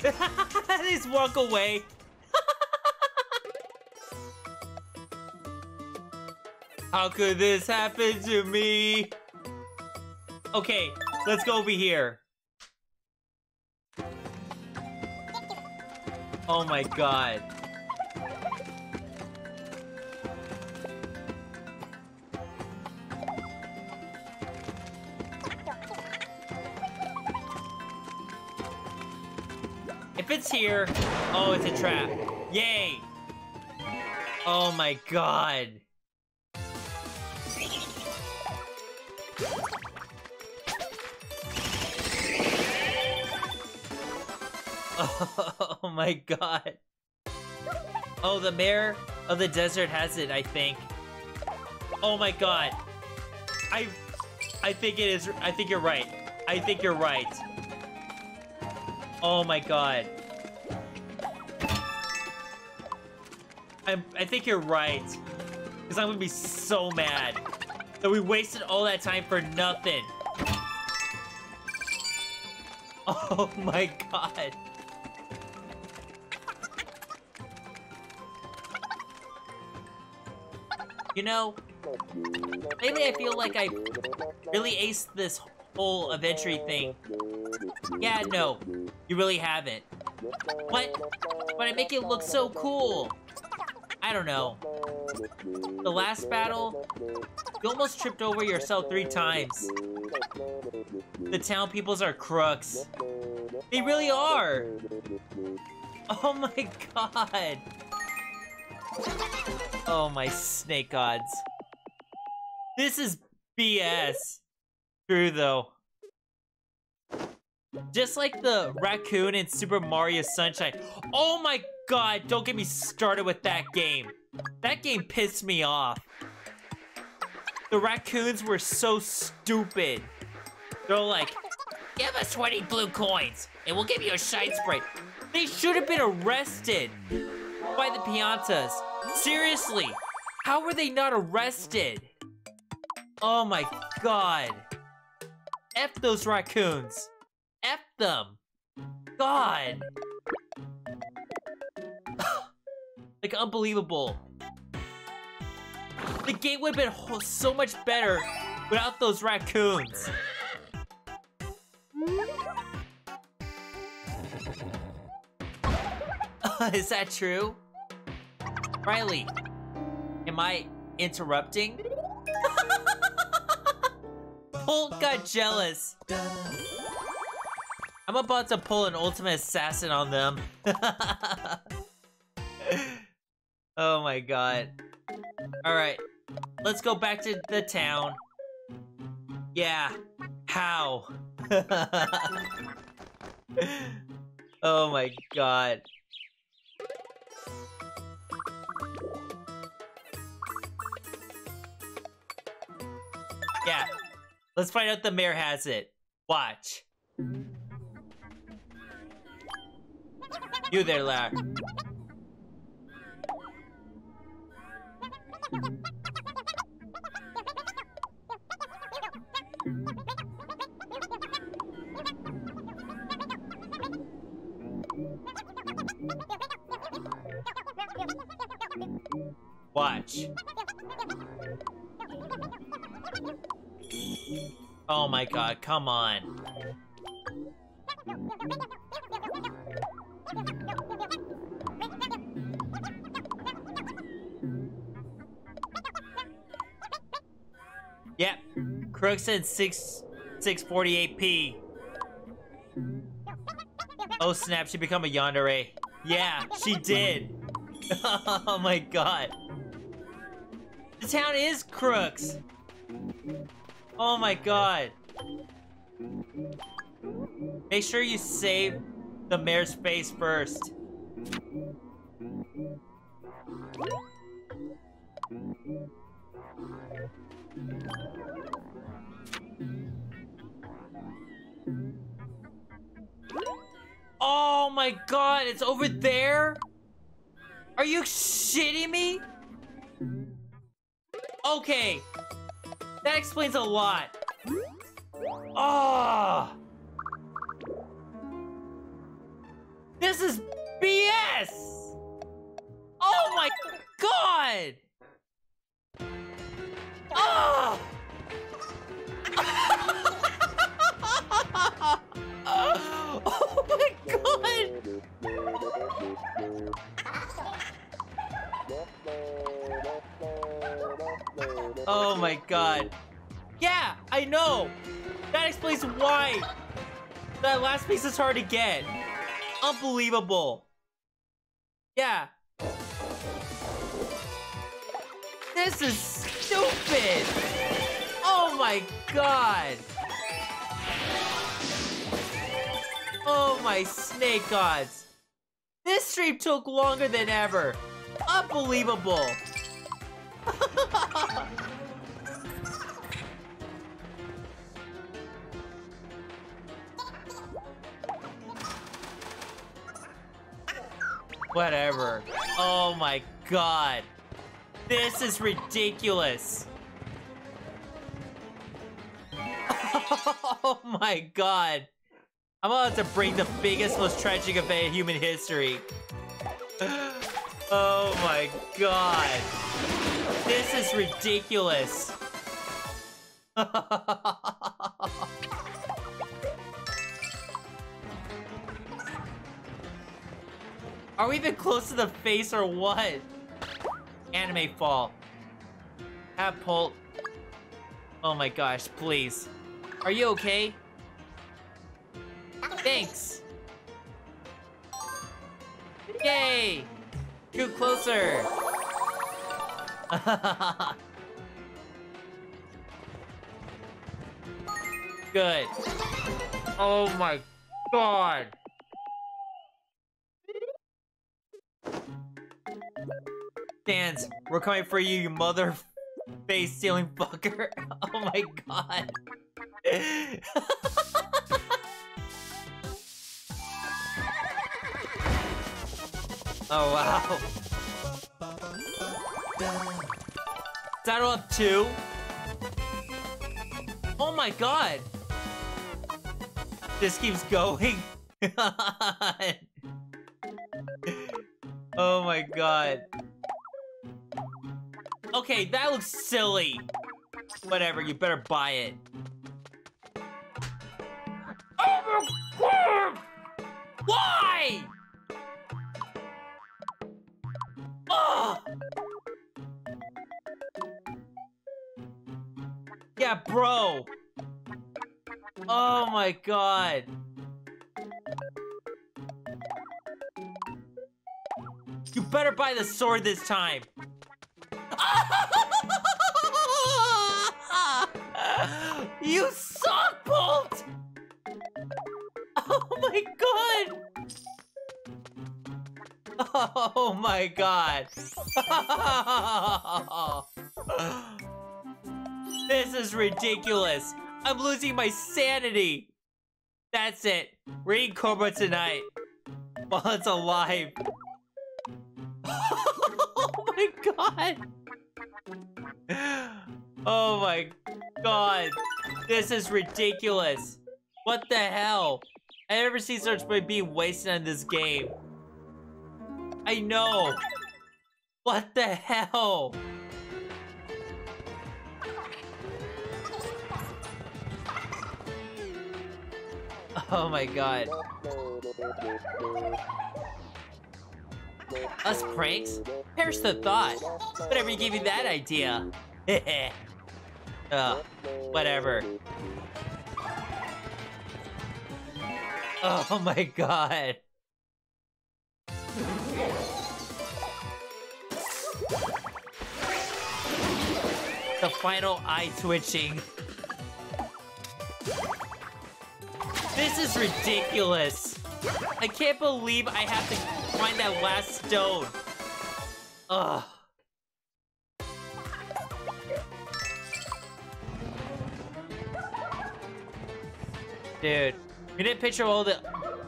Just walk away. How could this happen to me? Okay, let's go over here. Oh my god. Here, oh, it's a trap. Yay! Oh my god. Oh my god. Oh, the mayor of the desert has it, I think. Oh my god. I I think it is I think you're right. I think you're right. Oh my god. I I think you're right. Cuz I'm to be so mad that we wasted all that time for nothing. Oh my god. You know, maybe I feel like I really aced this whole adventure thing. Yeah, no, you really haven't. But, but I make it look so cool. I don't know. The last battle, you almost tripped over yourself three times. The town peoples are crooks. They really are. Oh my god. Oh my snake gods. This is BS. True though. Just like the raccoon in Super Mario Sunshine. Oh my god, don't get me started with that game. That game pissed me off. The raccoons were so stupid. They're like, give us 20 blue coins and we'll give you a shine sprite. They should have been arrested by the Piantas. Seriously, how were they not arrested? Oh my god. F those raccoons. F them. god! Like, unbelievable. The game would have been so much better without those raccoons. Is that true? Riley, am I interrupting? Holt got jealous. I'm about to pull an ultimate assassin on them. oh my god. Alright, let's go back to the town. Yeah, how? oh my god. Yeah, let's find out the mayor has it. Watch. You there, Lar. Watch. Oh my god, come on. Crooks said 6 648p. Oh snap, she become a yandere. Yeah, she did. oh my god. The town is Crooks. Oh my god. Make sure you save the mayor's face first. My god, it's over there? Are you shitting me? Okay. That explains a lot. Oh. This is BS! Oh my god! Oh! oh my god! Oh my god. Yeah, I know! That explains why that last piece is hard to get. Unbelievable. Yeah. This is stupid! Oh my god! Oh my snake gods! This stream took longer than ever! Unbelievable! Whatever. Oh my god. This is ridiculous. Oh my god. I'm about to bring the biggest, most tragic event in human history. Oh my god. This is ridiculous. Are we even close to the face or what? Anime fall. Have Polt. Oh my gosh, please. Are you okay? Thanks. Yay! Scoot closer. Good. Oh my god. Dance, we're coming for you, you mother face stealing fucker. Oh my god. oh wow. Saddle up two. Oh my god. This keeps going. oh my god. Okay, that looks silly. Whatever, you better buy it. Oh my god! Why? Oh! Yeah, bro. Oh my god. You better buy the sword this time. you Oh my god! this is ridiculous! I'm losing my sanity! That's it. We're eating Cobra tonight. While it's alive. oh my god! Oh my god! This is ridiculous! What the hell? I never see so much money being wasted on this game. I know! What the hell? Oh my god. Us pranks? Perish the thought. Whatever gave you that idea. Ugh, oh, whatever. Oh my god. The final eye twitching. This is ridiculous. I can't believe I have to find that last stone. Ugh. Dude, we didn't picture all the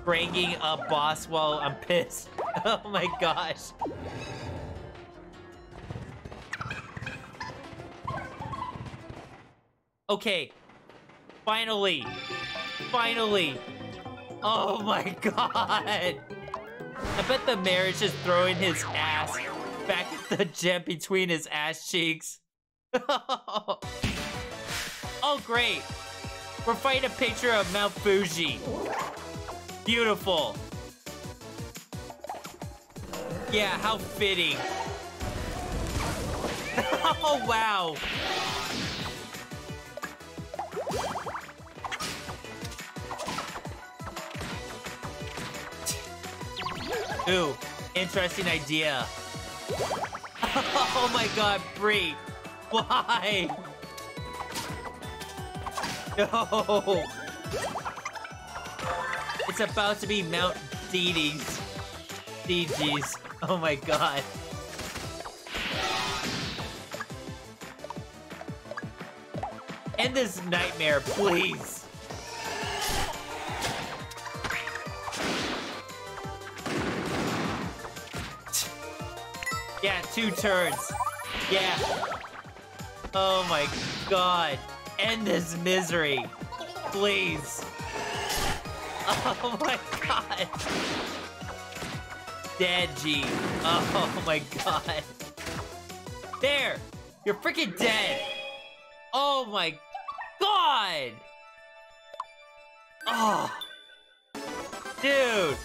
bringing a boss while I'm pissed. oh my gosh. Okay. Finally. Finally. Oh my god. I bet the marriage is just throwing his ass back at the gem between his ass cheeks. oh, great. We're fighting a picture of Mount Fuji. Beautiful. Yeah, how fitting. oh, wow. Ooh, interesting idea. oh my god, Brie. Why? No! It's about to be Mount Dedes. DG's. Oh my god. End this nightmare, please. Two turns. Yeah. Oh my god end this misery. Please. Oh my god. Dead G. Oh my god. There! You're freaking dead! Oh my god! Oh. Dude!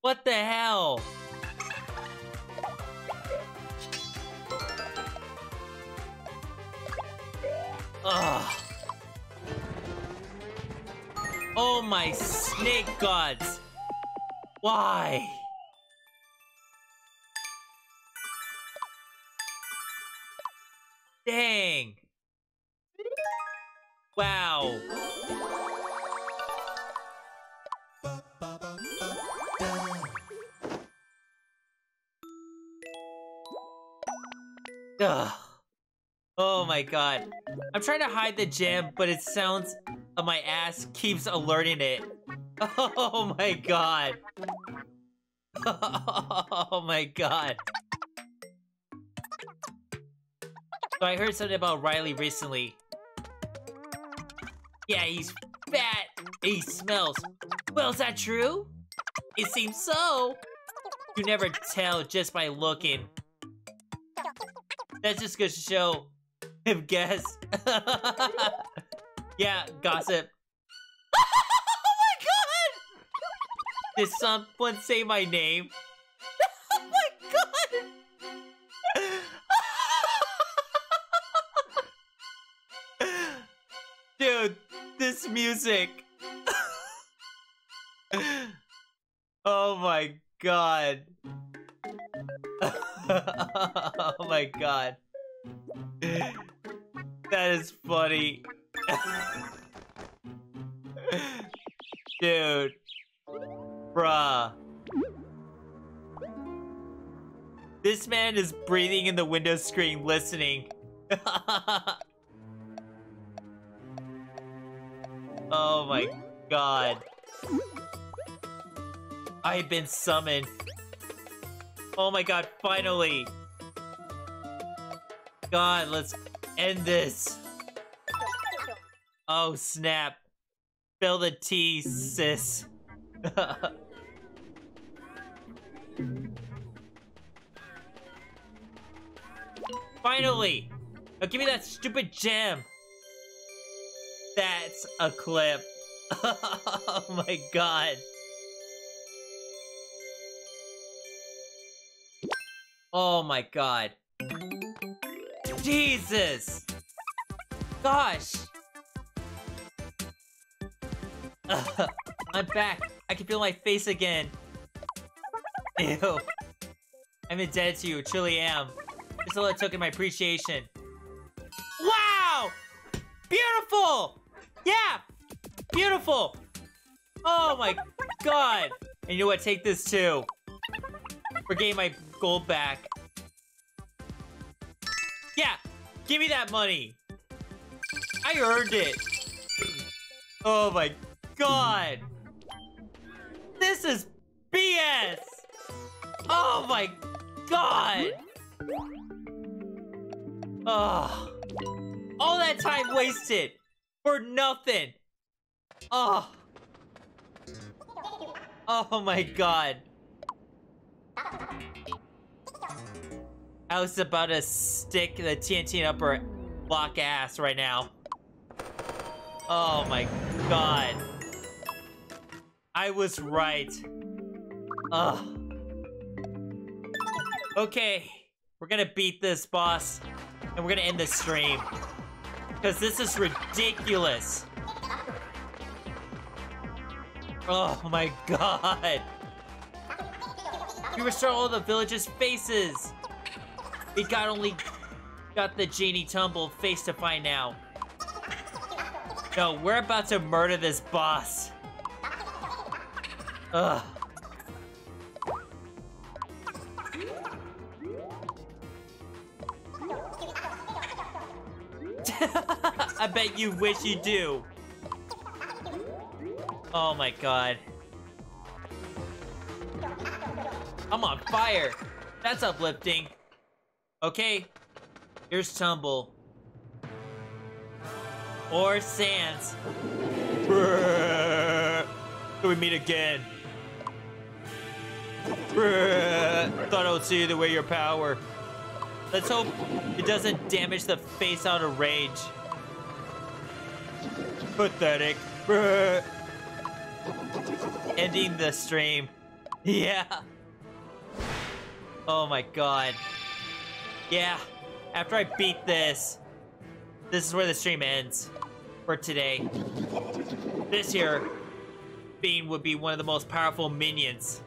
What the hell? Ugh. Oh my snake gods! Why? Dang! Wow! Ugh. Oh my god. I'm trying to hide the gem, but it sounds of my ass keeps alerting it. Oh my god. Oh my god. So I heard something about Riley recently. Yeah, he's fat. He smells Well, is that true? It seems so. You never tell just by looking. That's just gonna show him guess. yeah, gossip. oh my god! Did someone say my name? oh my god! Dude, this music. oh my god. oh my god. That is funny. Dude. Bruh. This man is breathing in the window screen listening. oh my god. I've been summoned. Oh my god, finally! God, let's end this. Oh, snap. Fill the tea, sis. Finally! Now give me that stupid gem! That's a clip. oh my god. Oh my god. Jesus! Gosh! I'm back. I can feel my face again. Ew. I'm indebted to you, truly am. Just a little token my appreciation. Wow! Beautiful! Yeah! Beautiful! Oh my god! And you know what? Take this too. For getting my gold back. Give me that money. I earned it. Oh my god. This is BS. Oh my god. Oh. All that time wasted for nothing. Oh. Oh my god. I was about to stick the TNT up her block ass right now. Oh my god. I was right. Ugh. Okay, we're gonna beat this boss, and we're gonna end the stream. Because this is ridiculous. Oh my god. We restore all the village's faces. We got only got the genie tumble face to find now. No, we're about to murder this boss. Ugh. I bet you wish you do. Oh my god. I'm on fire. That's uplifting. Okay, here's Tumble. Or Sans. Till we meet again. Thought I would see the way your power. Let's hope it doesn't damage the face out of rage. Pathetic. Ending the stream. Yeah. Oh my god. Yeah, after I beat this, this is where the stream ends for today. This here, Fiend would be one of the most powerful minions.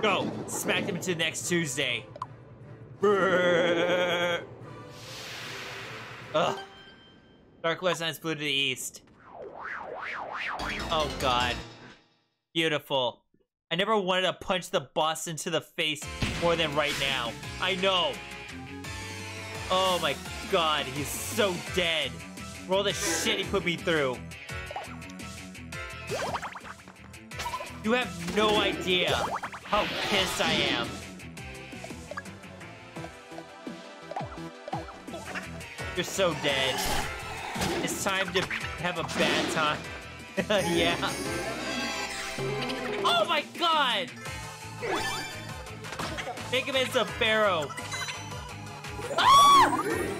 Go, smack them into next Tuesday. Ugh. Dark West Signs flew to the east. Oh god. Beautiful. I never wanted to punch the boss into the face more than right now. I know. Oh my god, he's so dead. For all the shit he put me through. You have no idea how pissed I am. You're so dead. It's time to have a bad time. yeah. God! Make him into a pharaoh. Ah!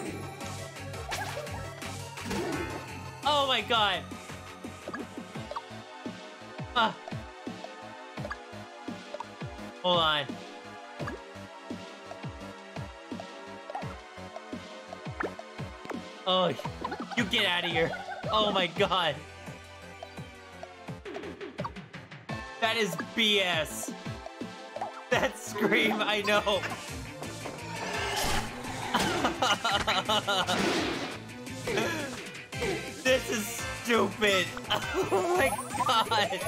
Oh my god. Ah. Hold on. Oh, you get out of here. Oh my god. That is BS. That scream, I know. this is stupid. Oh my god.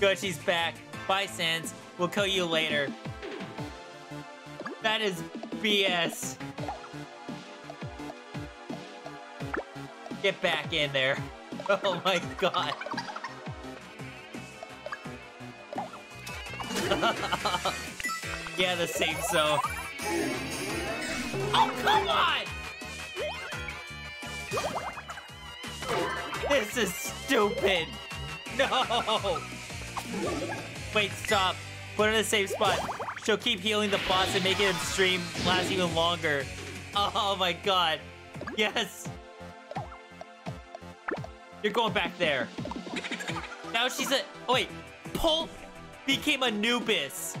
Good, she's back. Bye, Sans. We'll kill you later. That is BS. Get back in there. Oh my god. yeah, the same so. Oh, come on! This is stupid. No! Wait, stop. Put her in the same spot. She'll keep healing the boss and making him stream last even longer. Oh my god. Yes! You're going back there. Now she's a- oh wait. Polt became Anubis.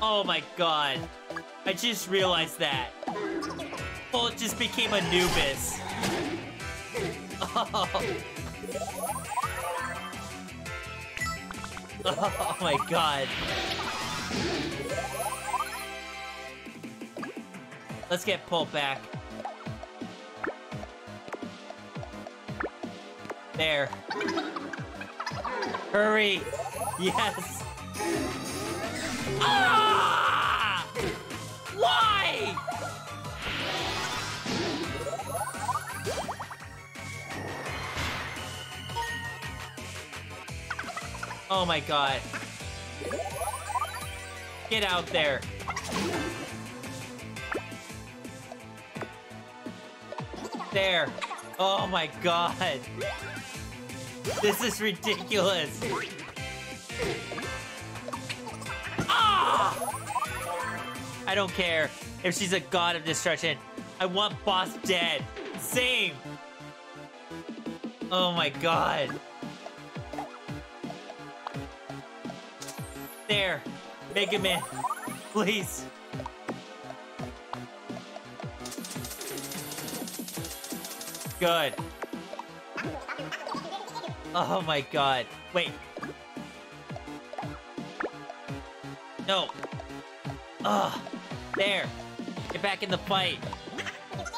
Oh my god. I just realized that. Polt just became Anubis. Oh. oh my god. Let's get Polt back. There. Hurry! Yes! Ah! Why? Oh my god. Get out there. There. Oh my god. This is ridiculous. Don't care if she's a god of destruction. I want boss dead. Same. Oh my god. There. Mega Man. Please. Good. Oh my god. Wait. No. Ugh. There. Get back in the fight.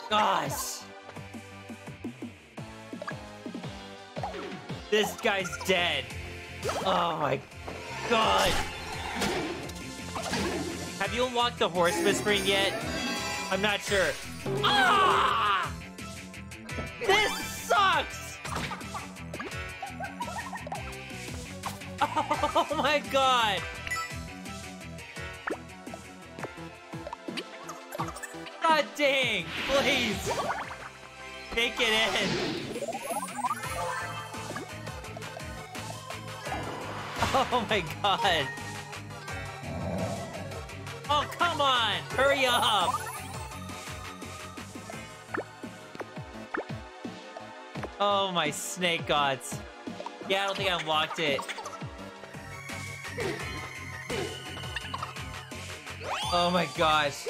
Gosh. This guy's dead. Oh my god. Have you unlocked the horse whispering yet? I'm not sure. Ah! This sucks! Oh my god! God dang! Please! Make it in! Oh my god! Oh, come on! Hurry up! Oh my snake gods. Yeah, I don't think I unlocked it. Oh my gosh.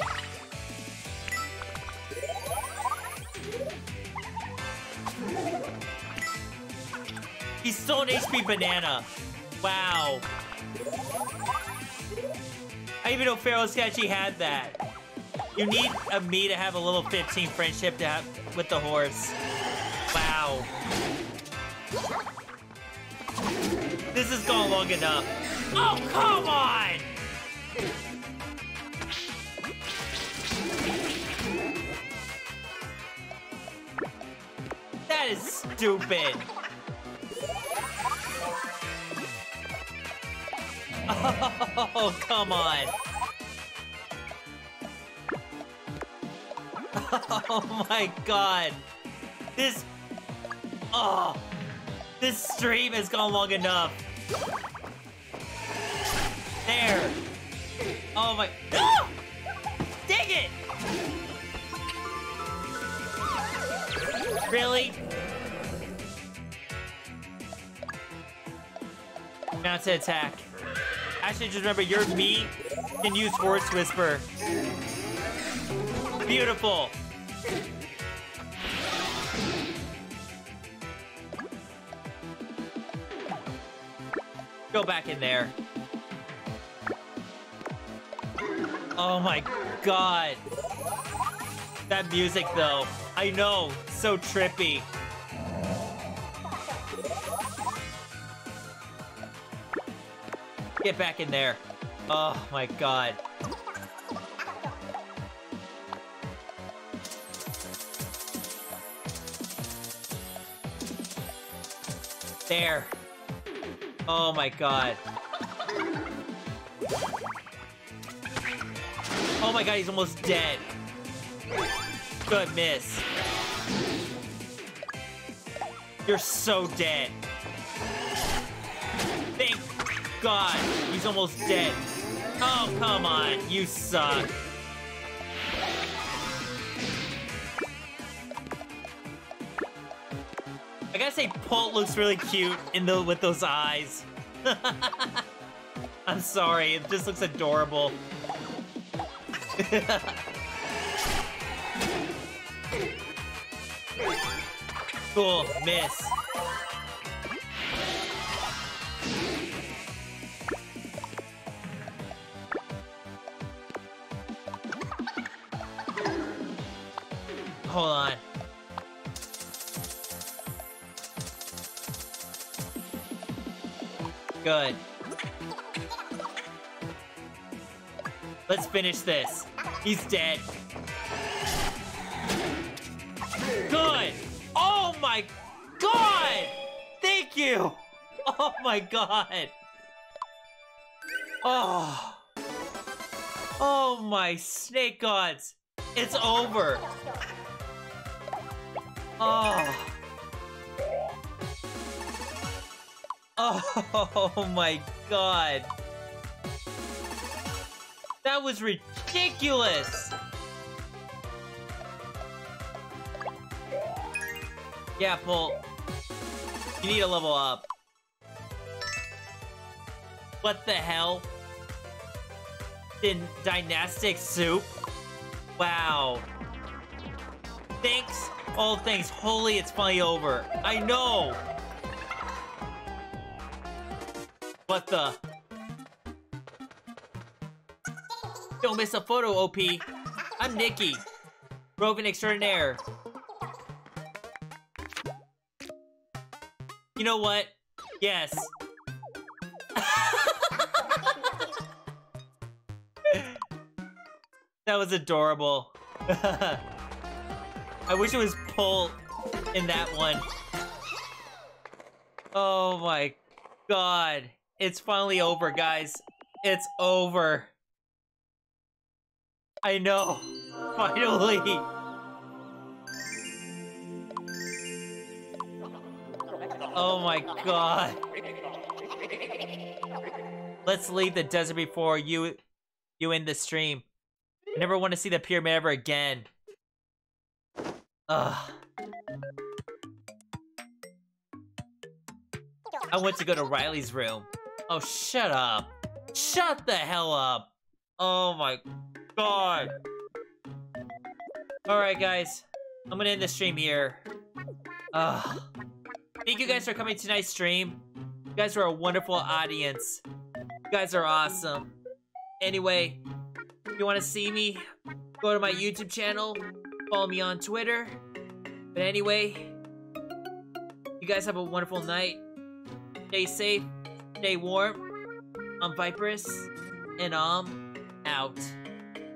Still an HP banana. Wow. I even know Pharaoh Sketchy had that. You need a me to have a little 15 friendship to have with the horse. Wow. This has gone long enough. Oh, come on! That is stupid. Oh, come on. Oh my god. This... Oh. This stream has gone long enough. There. Oh my. No! Dang it! Really? Now to attack. Actually, just remember, you're me can use Force Whisper. Beautiful. Go back in there. Oh my god. That music though. I know, so trippy. Get back in there. Oh my god. There. Oh my god. Oh my god, he's almost dead. Good miss. You're so dead. God, he's almost dead. Oh, come on, you suck. I gotta say, Polt looks really cute in the with those eyes. I'm sorry, it just looks adorable. cool, miss. Finish this. He's dead. Good. Oh my god! Thank you! Oh my god! Oh. Oh my snake gods! It's over! Oh. Oh my god. That was ridiculous! Yeah, Polt. You need to level up. What the hell? Din dynastic soup? Wow. Thanks. All things holy, it's finally over. I know! What the? Don't miss a photo, OP. I'm Nikki. Rogan extraordinaire. You know what? Yes. that was adorable. I wish it was Polt in that one. Oh my god. It's finally over, guys. It's over. I know. Finally. Oh my god. Let's leave the desert before you you end the stream. I never want to see the pyramid ever again. Ugh. I went to go to Riley's room. Oh, shut up. Shut the hell up. Oh my god. Alright, guys. I'm gonna end the stream here. Ugh. Thank you guys for coming to tonight's stream. You guys are a wonderful audience. You guys are awesome. Anyway, if you want to see me, go to my YouTube channel, follow me on Twitter. But anyway, you guys have a wonderful night. Stay safe, stay warm. I'm Viperous, and I'm out.